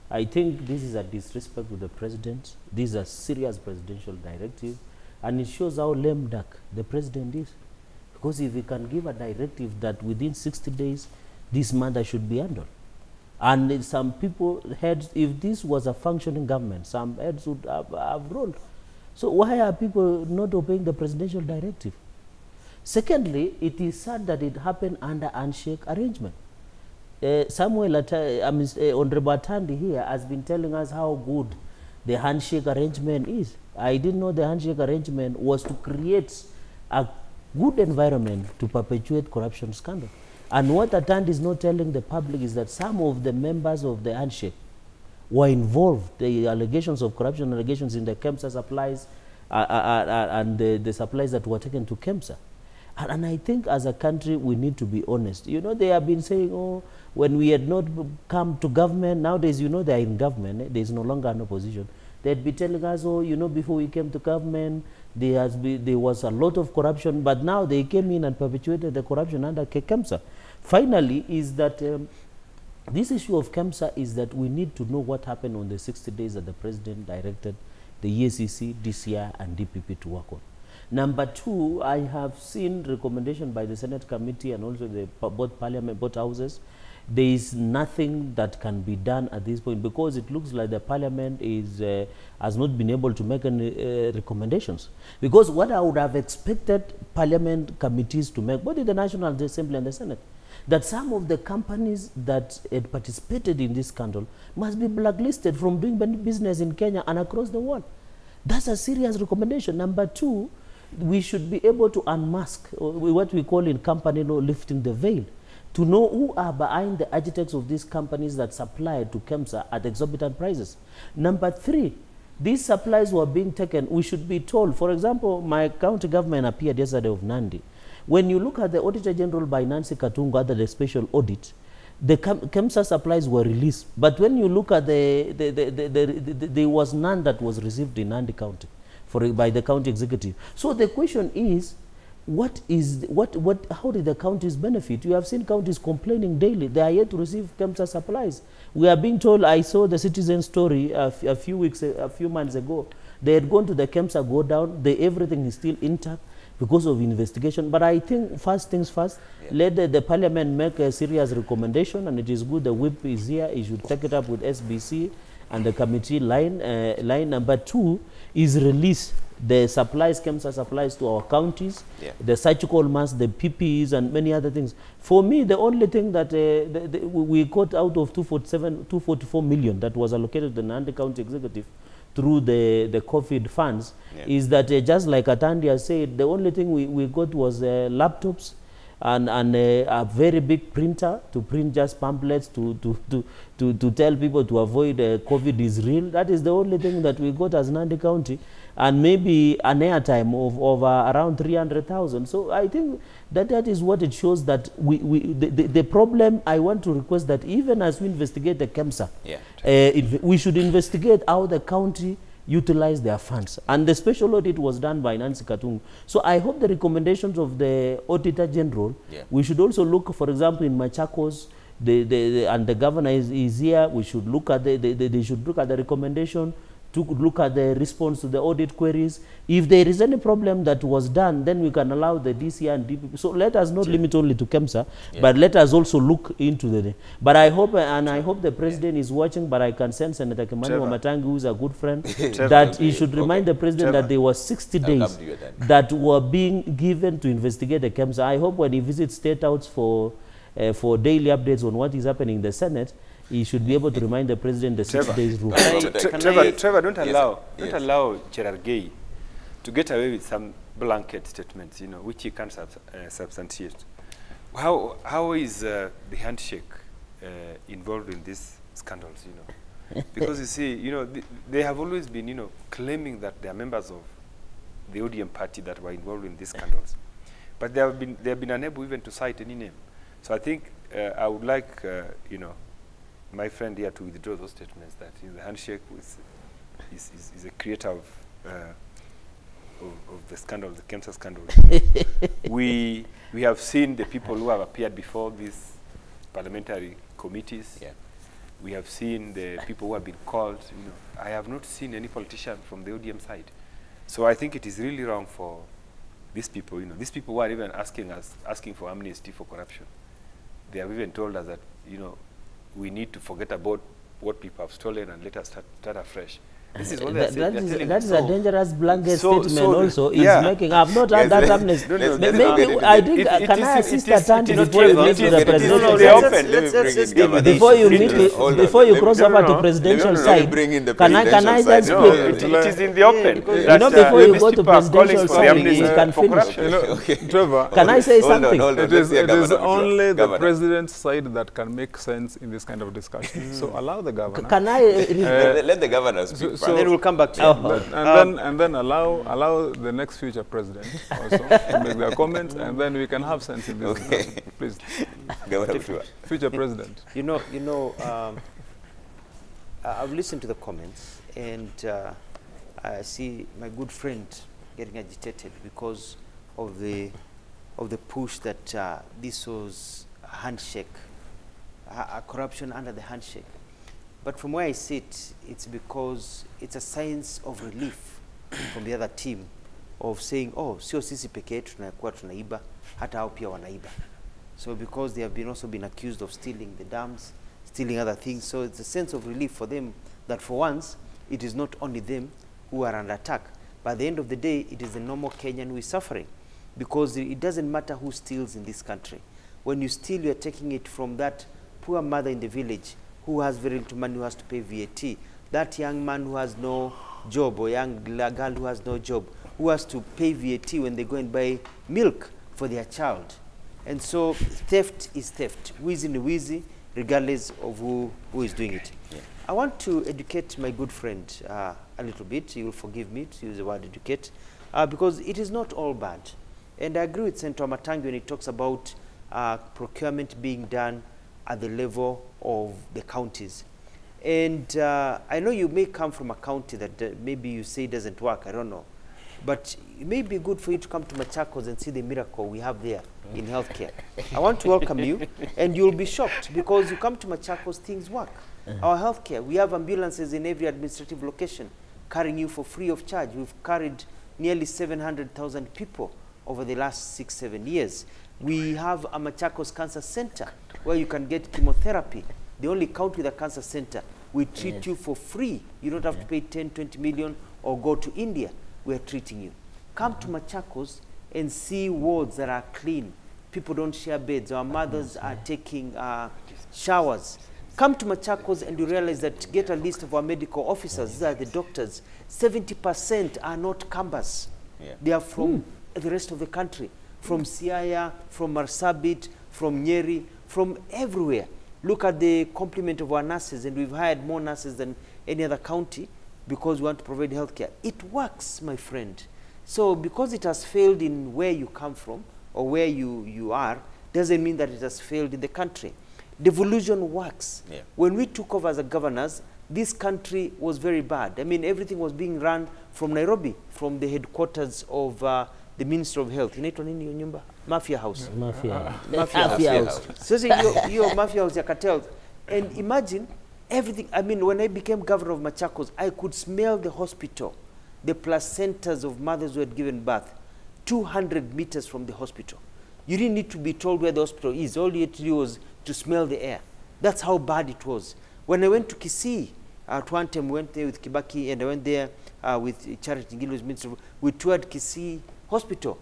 I think this is a disrespect to the president. This is a serious presidential directive, and it shows how lame duck the president is. Because if he can give a directive that within 60 days this matter should be handled, and some people heads, if this was a functioning government, some heads would have, have rolled. So why are people not obeying the presidential directive? Secondly, it is sad that it happened under handshake arrangement. Uh, Samuel, mean, uh, Honorable Atandi here has been telling us how good the handshake arrangement is. I didn't know the handshake arrangement was to create a good environment to perpetuate corruption scandal. And what Atandi is not telling the public is that some of the members of the handshake were involved. The allegations of corruption allegations in the KEMSA supplies uh, uh, uh, uh, and the, the supplies that were taken to KEMSA. And, I think as a country, we need to be honest. You know, they have been saying, oh, when we had not come to government, nowadays, you know, they are in government, eh, there is no longer an opposition. They'd be telling us, oh, you know, before we came to government, there, has be, there was a lot of corruption, but now they came in and perpetuated the corruption under Ke- KEMSA. Finally, is that um, this issue of KEMSA is that we need to know what happened on the 60 days that the president directed the EACC, DCI, and DPP to work on. Number two, I have seen recommendation by the Senate committee and also the both parliament, both houses. There is nothing that can be done at this point because it looks like the parliament is uh, has not been able to make any uh, recommendations. Because what I would have expected parliament committees to make, both in the National Assembly and the Senate, that some of the companies that had participated in this scandal must be blacklisted from doing business in Kenya and across the world. That's a serious recommendation. Number two, we should be able to unmask uh, what we call in company law lifting the veil to know who are behind the architects of these companies that supply to KEMSA at exorbitant prices. Number three, these supplies were being taken, we should be told, for example, my county government appeared yesterday of Nandi. When you look at the Auditor General by Nancy Gathungu under the special audit, the KEMSA supplies were released. But when you look at the, the, the, the there was none that was received in Nandi County for, by the county executive. So the question is, what is what what how did the counties benefit? You have seen counties complaining daily. They are yet to receive KEMSA supplies. We are being told i saw the citizen story a, f- a few weeks a, a few months ago. They had gone to the KEMSA go down. They, everything is still intact because of investigation. But i think first things first let the, the parliament make a serious recommendation and it is good the whip is here. He should take it up with sbc and the committee line uh, line number two is release the supplies KEMSA supplies to our counties Yeah. the surgical masks the PPEs and many other things for me the only thing that uh, the, the, we we got out of 247 244 million that was allocated to the Nandi county executive through the the covid funds Yeah. is that uh, just like Atandia said the only thing we, we got was uh, laptops and, and uh, a very big printer to print just pamphlets to, to, to, to, to tell people to avoid uh, COVID is real. That is the only thing that we got as Nandi County. And maybe an airtime of, of uh, around 300,000. So I think that that is what it shows that we, we, the, the, the problem, I want to request that even as we investigate the KEMSA, Yeah. uh, we should investigate how the county utilize their funds. And the special audit was done by Nancy Gathungu. So I hope the recommendations of the Auditor General, Yeah. we should also look, for example, in Machakos, the, the, the, and the governor is, is here, we should look at the, the, the, they should look at the recommendation, to look at the response to the audit queries. If there is any problem that was done, then we can allow the DCI and DPP. So let us not limit only to KEMSA, but let us also look into the. But I hope, and I hope the president is watching, but I can send Senator Kimani Trevor. Wamatangi, who is a good friend, that he should remind Okay. the president Trevor. that there were 60 days to you then. that were being given to investigate the KEMSA. I hope when he visits State House for, uh, for daily updates on what is happening in the Senate, he should be able to remind the president the 60 Trevor. days rule. Can I- Tre- Tre- can Trevor, I- Trevor, don't Yes, allow, sir. don't Yes. allow Cherargei to get away with some blanket statements, you know, which he can't subs- uh, substantiate. How, how is uh, the handshake uh, involved in these scandals, you know? Because you see, you know, th- they have always been, you know, claiming that they are members of the ODM party that were involved in these scandals. But they have been, they have been unable even to cite any name. So I think uh, I would like, uh, you know, my friend here to withdraw those statements that the handshake was, is, is, is a creator of, uh, of, of the scandal, the cancer scandal. we, we have seen the people who have appeared before these parliamentary committees. Yeah. We have seen the people who have been called. You know, I have not seen any politician from the ODM side. So I think it is really wrong for these people. You know, these people who are even asking us, asking for amnesty for corruption. They have even told us that you know we need to forget about what people have stolen and let us start, start afresh. This is what That, saying. that They are is, telling that us. is a dangerous blanket so- statement so the- also. Is yeah. making, I've not Yes, had that let's- amnesty. let's- May- Maybe, not get into I think, It- uh, it can is- I assist is- it before you Trevor, meet it to is- the it is presidential on the side? open. Let me Let's- let's- give Governor. Before you meet, is- to- hold on. before you cross over to presidential Let me- let me side, bring in the can I, can I presidential just. No, speak? it, it is in the open. because- You know, that, uh, before you go to people are calling presidential for side, you can for finish. corruption. You Okay. Trevor, Can I say something? hold on. it Let's is, hear it is only the president's side that can make sense in this kind of discussion. so allow the governor. Can I? uh, Let, let- let the governor speak so- first. then we'll come back to you. Oh. and Um, then and then allow allow the next future president also to make their comments, and then we can have sense in this Okay. discussion. Please, Governor Mutua. future president. You know, you know, um, I- I've listened to the comments, and uh, I see my good friend getting agitated because of the of the push that uh, this was a handshake, a, a corruption under the handshake. But from where I sit, it's because it's a sense of relief from the other team of saying, oh, sio sisi peke yetu tunakuwa tunaiba, hata hao pia wanaiba. So because they have been also been accused of stealing the dams, stealing other things, so it's a sense of relief for them that for once it is not only them who are under attack. By the end of the day, it is the normal Kenyan who is suffering because it doesn't matter who steals in this country. When you steal, you are taking it from that poor mother in the village who has very little money who has to pay VAT, that young man who has no job or young girl who has no job who has to pay VAT when they go and buy milk for their child. And so theft is theft. Wheezy wheezy, regardless of who, who is doing it. I want to educate my good friend uh, a little bit. You will forgive me to use the word educate, uh, because it is not all bad. And I agree with Senator Matangi when he talks about uh, procurement being done at the level of the counties. And uh, I know you may come from a county that uh, maybe you say doesn't work, I don't know. But it may be good for you to come to Machakos and see the miracle we have there in healthcare. I want to welcome you, and you'll be shocked because you come to Machakos, things work. Our healthcare, we have ambulances in every administrative location carrying you for free of charge. We've carried nearly 700,000 people over the last six, seven years. We have a Machakos Cancer Center where you can get chemotherapy. The only county with a cancer center. We treat you for free. You don't have to pay 10, 20 million or go to India. We're treating you. Come to Machakos and see wards that are clean. People don't share beds. Our mothers are taking uh, showers. Come to Machakos and you realize that get a list of our medical officers, these are the doctors. 70% are not Kambas. Yeah. They are from the rest of the country, from Siaya, from Marsabit, from Nyeri, from everywhere. Look at the complement of our nurses, and we've hired more nurses than any other county because we want to provide healthcare. It works, my friend. So because it has failed in where you come from or where you, you are, doesn't mean that it has failed in the country. Devolution works. Yeah. When we took over as a governors, this country was very bad. I mean, everything was being run from Nairobi, from the headquarters of uh, the Minister of Health. Inaitwa nini hiyo nyumba? Mafia House. Mafia. Mafia Mafia House. house. Sasa hiyo hiyo Mafia House ya cartel. And imagine everything. I mean, when I became governor of Machakos, I could smell the hospital, the placentas of mothers who had given birth, 200 meters from the hospital. You didn't need to be told where the hospital is. All you had to do was to smell the air. That's how bad it was. When I went to Kisii, uh, at one time we went there with Kibaki, and I went there uh, with Charity Ngilu's minister. We toured Kisii Hospital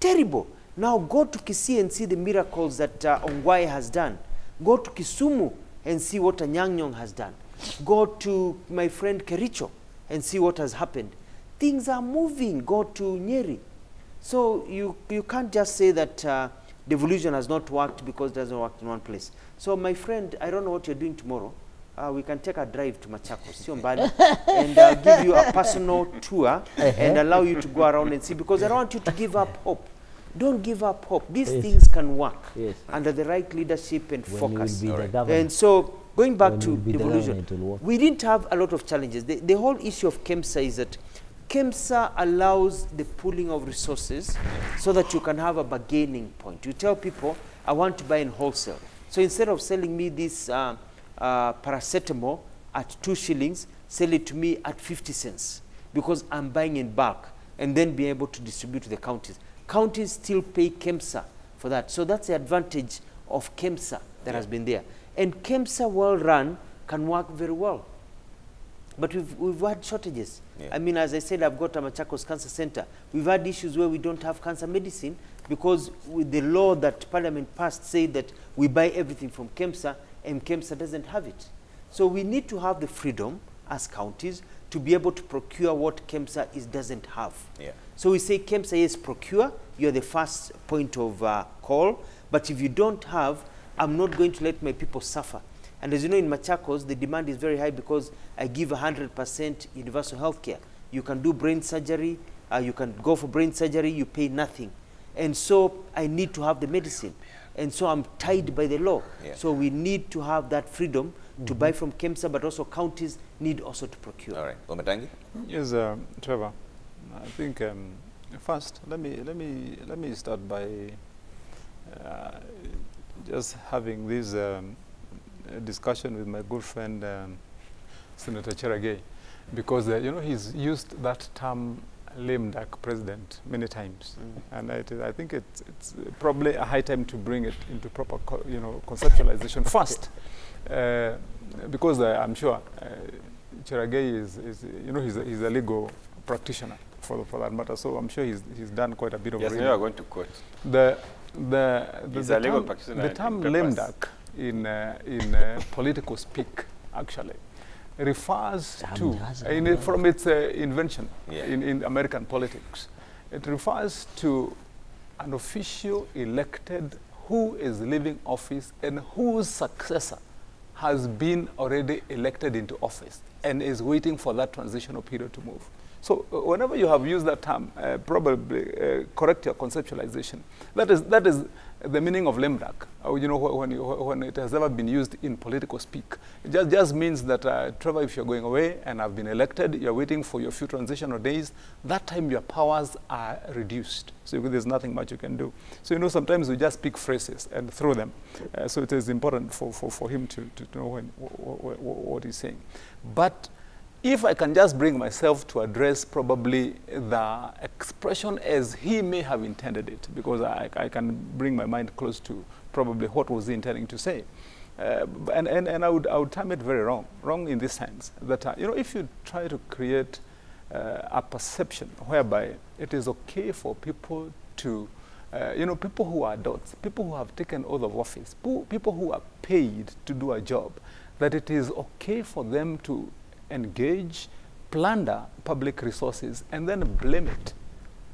terrible. Now go to Kisii and see the miracles that uh, Ongwae has done. Go to Kisumu and see what Anyang has done. Go to my friend Kericho and see what has happened. Things are moving. Go to Nyeri. So you, you can't just say that uh, devolution has not worked because it doesn't work in one place. So my friend, I don't know what you're doing tomorrow. Uh, we can take a drive to Machakos, sio mbali, and uh, give you a personal tour and allow you to go around and see because I don't want you to give up hope. Don't give up hope. These Yes. things can work Yes. under the right leadership and When focus. will be the And so, going back When to you be devolution, government, it will work. we didn't have a lot of challenges. The, the whole issue of KEMSA is that KEMSA allows the pooling of resources so that you can have a bargaining point. You tell people, I want to buy in wholesale. So instead of selling me this uh, uh, paracetamol at two shillings, sell it to me at 50 cents because I'm buying in bulk and then be able to distribute to the counties. Counties still pay KEMSA for that. So that's the advantage of KEMSA that has been there. And KEMSA well run can work very well. But we've, we've had shortages. Yeah. I mean, as I said, I've got a Machakos Cancer Center. We've had issues where we don't have cancer medicine because with the law that Parliament passed said that we buy everything from KEMSA and KEMSA doesn't have it. So we need to have the freedom as counties to be able to procure what KEMSA is, doesn't have. Yeah. So we say KEMSA is procure, you're the first point of uh, call, but if you don't have, I'm not going to let my people suffer. And as you know, in Machakos, the demand is very high because I give 100% universal health care. You can do brain surgery, uh, you can go for brain surgery, you pay nothing. And so I need to have the medicine. And so I'm tied by the law. Yeah. So we need to have that freedom to buy from KEMSA, but also counties need also to procure. All right. Wamatangi? Yes, um, Trevor. I think um, first let me let me let me start by uh, just having this um, uh, discussion with my good friend um, Senator Cherargei, because uh, you know he's used that term lame duck president many times, and I, I think it's, it's probably a high time to bring it into proper co- you know conceptualization first, uh, because uh, I'm sure. Uh, Cherargei is, is you know, he's a, he's a legal practitioner for, for that matter. So I'm sure he's, he's done quite a bit of Yes, reading. you are going to court. The, the, the, the term, practitioner the in term lame duck in, uh, in uh, political speak, actually, refers to, in, it- from its uh, invention Yeah. in, in American politics, it refers to an official elected who is leaving office and whose successor has been already elected into office and is waiting for that transitional period to move. So uh, whenever you have used that term, uh, probably uh, correct your conceptualization. That is, that is the meaning of duck, uh, you know, when, when it has ever been used in political speak. It just, just means that, uh, Trevor, if you're going away and I've been elected, you're waiting for your few transitional days, that time your powers are reduced. So there's nothing much you can do. So, you know, sometimes we just pick phrases and throw them. Uh, so it is important for, for, for him to, to know when, wh- wh- wh- what he's saying. But if I can just bring myself to address probably the expression as he may have intended it, because I, I can bring my mind close to probably what was he intending to say. Uh, and, and, and I would, I would term it very wrong, wrong in this sense, that, uh, you know, if you try to create uh, a perception whereby it is okay for people to, uh, you know, people who are adults, people who have taken oath of office, people who are paid to do a job, that it is okay for them to engage, plunder public resources, and then blame it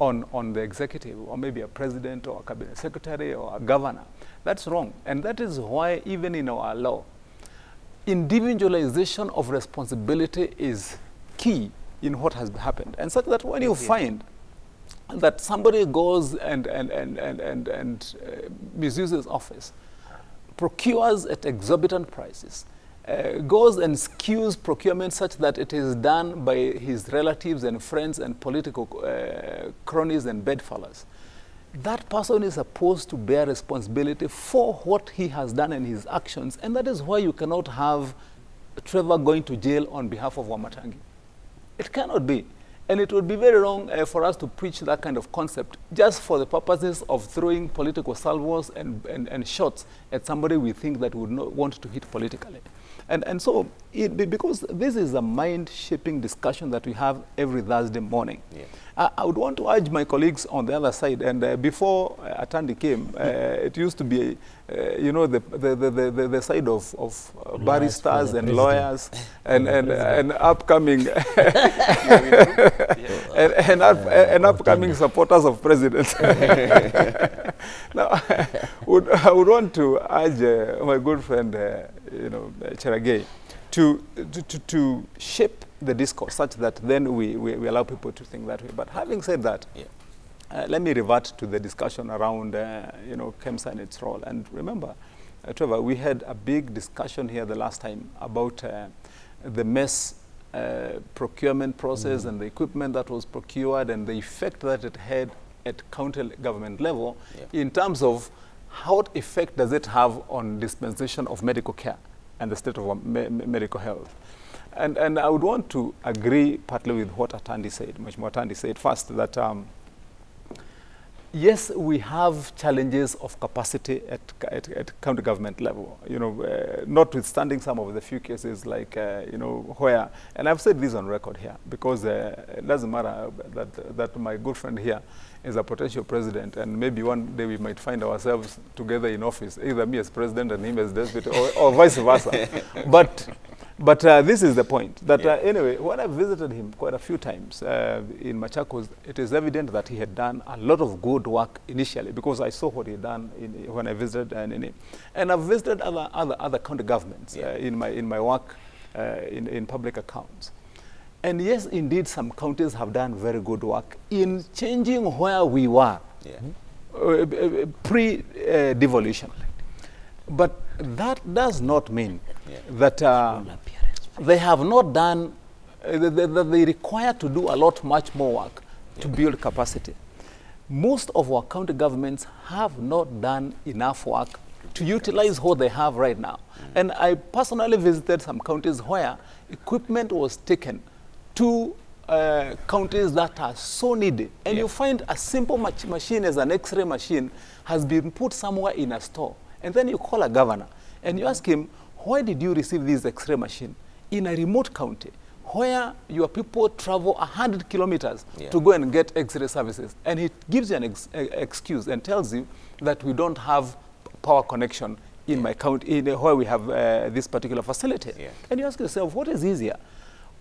on, on the executive, or maybe a president, or a cabinet secretary, or a governor. That's wrong. And that is why, even in our law, individualization of responsibility is key in what has happened. And such that when you find that somebody goes and, and, and, and, and, and uh, misuses office, procures at exorbitant prices, uh, goes and skews procurement such that it is done by his relatives and friends and political uh, cronies and bedfellows. That person is supposed to bear responsibility for what he has done and his actions, and that is why you cannot have Trevor going to jail on behalf of Wamatangi. It cannot be. And it would be very wrong uh, for us to preach that kind of concept just for the purposes of throwing political salvos and, and, and shots at somebody we think that would not want to hit politically. And, and so, it, because this is a mind shaping discussion that we have every Thursday morning, Yeah. I, I would want to urge my colleagues on the other side. And uh, before uh, Atandi came, uh, it used to be, uh, you know, the, the, the, the, the- side of, of uh, barristers and president. lawyers and, and, and upcoming and, and, up, and upcoming supporters of president. now, I would, I would want to urge uh, my good friend, uh, you know, uh, Cherargei, to, to, to, to shape the discourse such that then we, we, we allow people to think that way. But having said that, Yeah. Uh, let me revert to the discussion around, uh, you know, KEMSA and its role. And remember, uh, Trevor, we had a big discussion here the last time about uh, the mess uh, procurement process and the equipment that was procured and the effect that it had at county government level Yeah. in terms of how effect does it have on dispensation of medical care and the state of me- me- medical health. And, and I would want to agree partly with what Atandi said, much more Atandi said first, that um, yes, we have challenges of capacity at, at, at county government level, you know, uh, notwithstanding some of the few cases like, uh, you know, where, and I've said this on record here, because uh, it doesn't matter that, that my good friend here is a potential president, and maybe one day we might find ourselves together in office, either me as president and him as deputy, or, or vice versa. but but uh, this is the point that uh, anyway, when I visited him quite a few times uh, in Machakos, it is evident that he had done a lot of good work initially because I saw what he had done in, when I visited and in, and I've visited other other other county governments Yeah. uh, in my in my work uh, in in public accounts. And yes, indeed, some counties have done very good work in changing where we were Yeah. uh, pre-devolution. but that does not mean Yeah. that uh, they have not done, uh, that they, they require to do a lot much more work to build capacity. Most of our county governments have not done enough work to utilize what they have right now. And I personally visited some counties where equipment was taken to uh, counties that are so needy. And Yeah. you find a simple mach- machine as an X-ray machine has been put somewhere in a store. And then you call a governor and you ask him, why did you receive this X-ray machine in a remote county where your people travel 100 kilometers Yeah. to go and get X-ray services? And he gives you an ex- excuse and tells you that we don't have power connection in my county, in, where we have uh, this particular facility. Yeah. And you ask yourself, what is easier?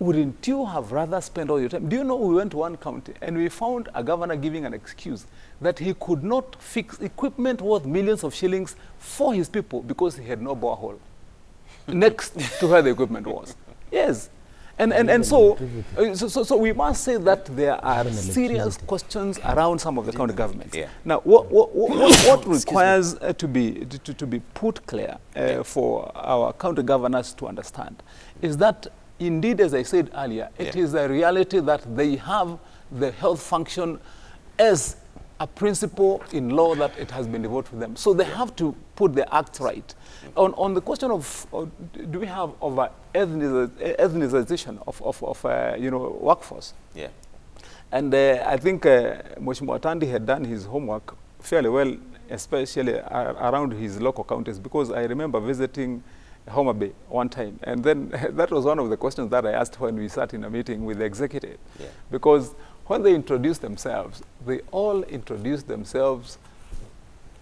Wouldn't you have rather spent all your time? Do you know we went to one county and we found a governor giving an excuse that he could not fix equipment worth millions of shillings for his people because he had no borehole next to where the equipment was. Yes. And, and, and so, uh, so, so, so we must say that there are serious questions around some of the county governments. Yeah. Now, what, what, what, what requires uh, to, be, to, to- to be put clear uh, for our county governors to understand is that indeed, as I said earlier, it Yeah. is a reality that they have the health function as a principle in law that it has been devoted to them. So they have to put the act right. On, on the question of, uh, do we have over ethnicization of, of, of uh, you know, workforce? Yeah. And uh, I think uh, Mheshimiwa Tandi had done his homework fairly well, especially ar- around his local counties, because I remember visiting Homa Bay one time. And then that was one of the questions that I asked when we sat in a meeting with the executive. Yeah. Because when they introduced themselves, they all introduced themselves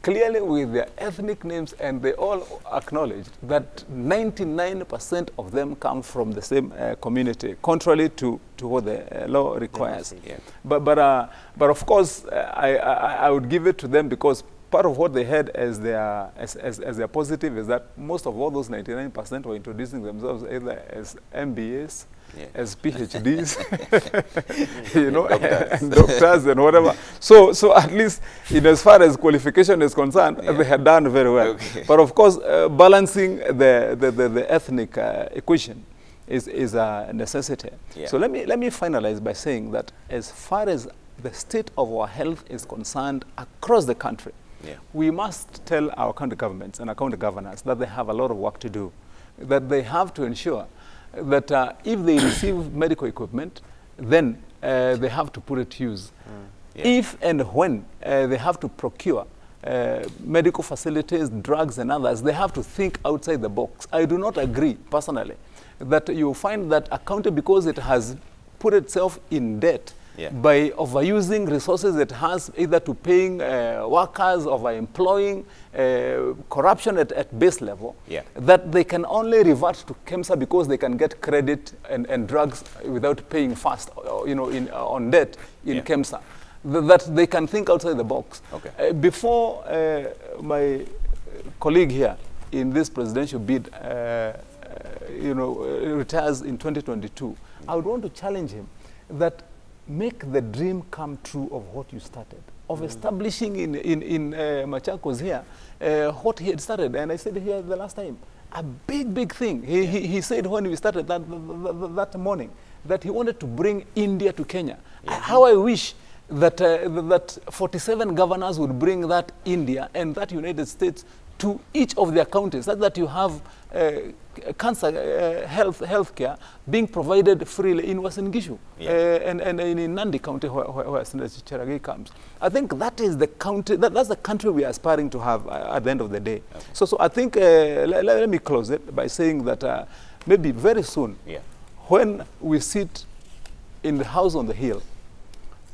clearly with their ethnic names and they all acknowledged that 99% of them come from the same uh, community, contrary to, to what the uh, law requires. Yeah. But, but, uh, but of course, uh, I, I, I would give it to them because part of what they had as their, as, as, as their positive is that most of all those 99% were introducing themselves either as MBAs, Yeah. as PhDs, you know, Doctors. and doctors and whatever. So, so at least in as far as qualification is concerned, Yeah. they had done very well. Okay. But of course, uh, balancing the, the, the, the ethnic uh, equation is, is a necessity. Yeah. So let me, let me finalize by saying that as far as the state of our health is concerned across the country, Yeah. we must tell our county governments and our county governors that they have a lot of work to do, that they have to ensure that uh, if they receive medical equipment, then uh, they have to put it to use. Yeah. If and when uh, they have to procure uh, medical facilities, drugs, and others, they have to think outside the box. I do not agree, personally, that you find that a county, because it has put itself in debt, Yeah. by overusing resources it has either to paying uh, workers, over employing, uh, corruption at, at base level, Yeah. that they can only revert to KEMSA because they can get credit and, and drugs without paying fast, uh, you know, in, uh, on debt in Yeah. KEMSA. Th- that they can think outside the box. Okay. Uh, before uh, my colleague here in this presidential bid, you know, retires in 2022, I would want to challenge him that make the dream come true of what you started, of establishing in, in, in uh, Machakos here uh, what he had started. And I said here the last time, a big, big thing. He, he, he said when we started that, that, that morning that he wanted to bring India to Kenya. How I wish that, uh, that 47 governors would bring that India and that United States to each of their counties, such that you have cancer uh, health healthcare being provided freely in Gishu Yeah. uh, and, and in Nandi County where, where, where Senator Cherargei comes. I think that is the county, that, that's the country we are aspiring to have uh, at the end of the day. So, so I think, uh, le- le- let me close it by saying that uh, maybe very soon, Yeah. when we sit in the house on the hill,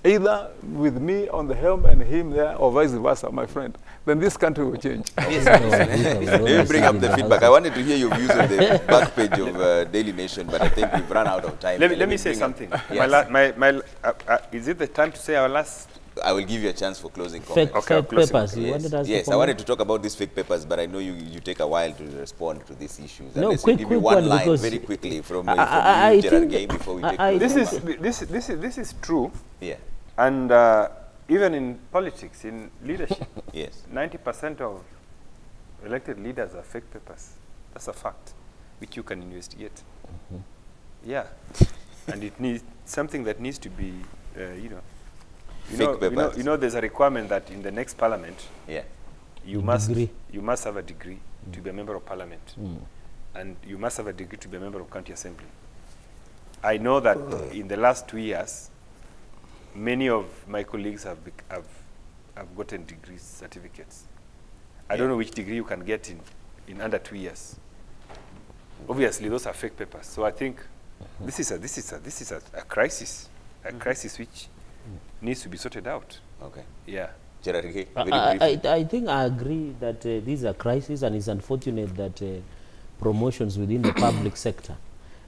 either with me on the helm and him there, or vice versa, my friend, then this country will change. Let me bring up the feedback. I wanted to hear your views on the back page of uh, Daily Nation, but I think we've run out of time. Let me, let me say bring up- something. My Yes. la- my, my, uh, uh, is it the time to say our last? I will give you a chance for closing Fake, comments. Okay, fake closing. papers. You Yes, wanted yes I wanted to talk about these fake papers, but I know you, you take a while to respond to these issues. No, Unless quick- you give me one one, line very quickly from, I- uh, from I- you, I Cherargei, before we I- take I This is, this, this, is, this is true. Yeah, And uh, even in politics, in leadership, yes. 90% of elected leaders are fake papers. That's a fact, which you can investigate. Mm-hmm. Yeah. and it needs something that needs to be, uh, you know, you Fake know, you know, papers. you know, there's a requirement that in the next parliament, Yeah, you A must degree. you must have a degree to be a member of parliament, mm. and you must have a degree to be a member of county assembly. I know that uh. in the last two years, many of my colleagues have bec- have, have gotten degree certificates. I don't know which degree you can get in in under two years. Obviously, those are fake papers. So I think mm-hmm. this is a this is a this is a, a crisis, a mm-hmm. crisis which mm. needs to be sorted out. okay. Yeah. Cherargei, I, I. I- I think I agree that uh, these are crises and it's unfortunate that uh, promotions within the public sector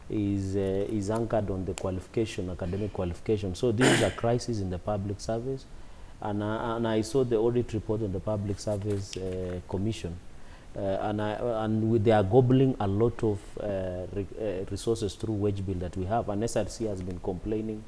is, uh, is anchored on the qualification, academic qualification. So this is a crisis in the public service. And, uh, and I saw the audit report on the Public Service uh, Commission Uh, and I, and we, they are gobbling a lot of uh, re, uh, resources through wage bill that we have. And SRC has been complaining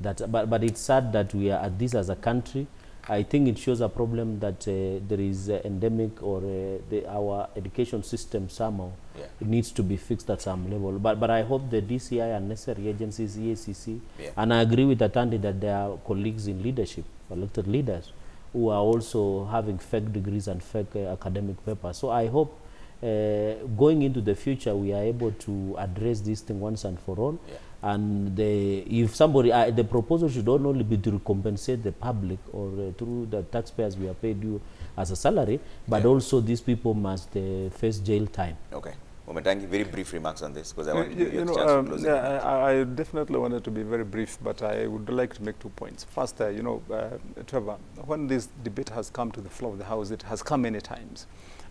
that, but, but it's sad that we are at this as a country. I think it shows a problem that uh, there is uh, endemic or uh, the, our education system somehow Yeah. it needs to be fixed at some level. But, but I hope the DCI and necessary agencies, EACC, Yeah. and I agree with Atandi that there are colleagues in leadership, elected leaders, who are also having fake degrees and fake uh, academic papers. So I hope uh, going into the future we are able to address this thing once and for all. Yeah. And the, if somebody, uh, the proposal should not only be to compensate the public or uh, through the taxpayers we are paid you as a salary, but Yeah. also these people must uh, face jail time. Okay. Wamatangi, very brief remarks on this because I want to you, give you, you know, chance to um, close it. yeah, I, I definitely wanted to be very brief, but I would like to make two points. First, uh, you know, uh, Trevor, when this debate has come to the floor of the House, it has come many times.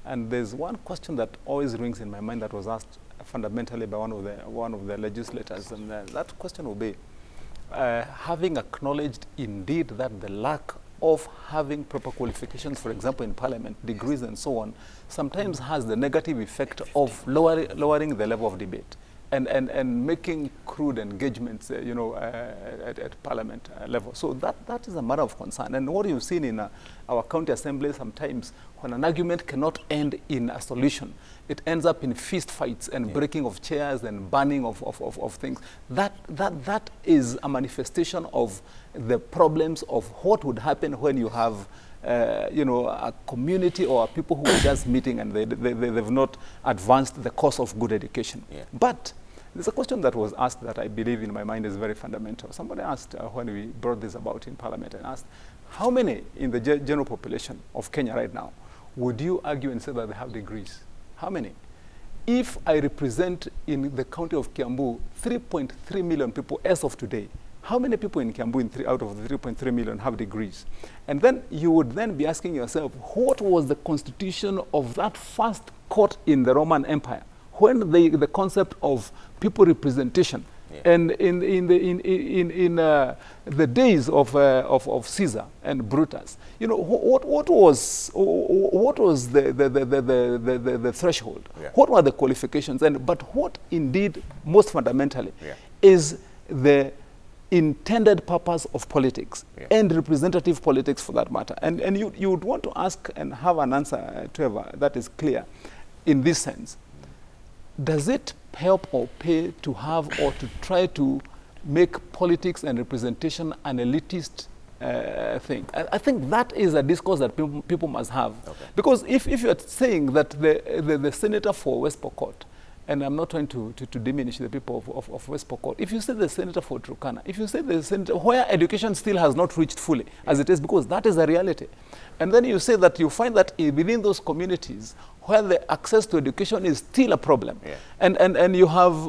And there's one question that always rings in my mind that was asked fundamentally by one of the, one of the legislators, and uh, that question will be, uh, having acknowledged indeed that the lack of having proper qualifications, for example, in parliament, degrees and so on, sometimes has the negative effect of lower, lowering the level of debate and, and, and making crude engagements, uh, you know, uh, at, at parliament uh, level. So that, that is a matter of concern. And what you've seen in uh, our county assembly sometimes, when an argument cannot end in a solution, it ends up in fist fights and breaking of chairs and burning of, of, of, of things. That, that, that is a manifestation of the problems of what would happen when you have uh, you know, a community or people who are just meeting and they, they, they, they've not advanced the course of good education. Yeah. But there's a question that was asked that I believe in my mind is very fundamental. Somebody asked uh, when we brought this about in Parliament and asked, how many in the ge- general population of Kenya right now would you argue and say that they have degrees? How many? If I represent in the county of Kiambu 3.3 million people as of today, how many people in Kiambu in three, out of the 3.3 million have degrees? And then you would then be asking yourself, what was the constitution of that first court in the Roman Empire? When the, the concept of people representation Yeah. and in, in, the, in, in, in uh, the days of, uh, of, of Caesar and Brutus, you know, what, what was, what was the, the, the, the, the, the, the threshold? Yeah. What were the qualifications? And, but what indeed, most fundamentally, Yeah. is the intended purpose of politics and representative politics for that matter. And, and you, you would want to ask and have an answer, uh, Trevor, that is clear in this sense. Does it help or pay to have or to try to make politics and representation an elitist uh, thing? I, I think that is a discourse that people, people must have. Okay. Because if, if you're saying that the, the, the senator for West Pokot, and I'm not trying to, to, to diminish the people of, of, of West Pokot, if you say the senator for Turkana, if you say the senator where education still has not reached fully, as it is, because that is a reality. And then you say that you find that within those communities where the access to education is still a problem, Yeah. and, and, and you have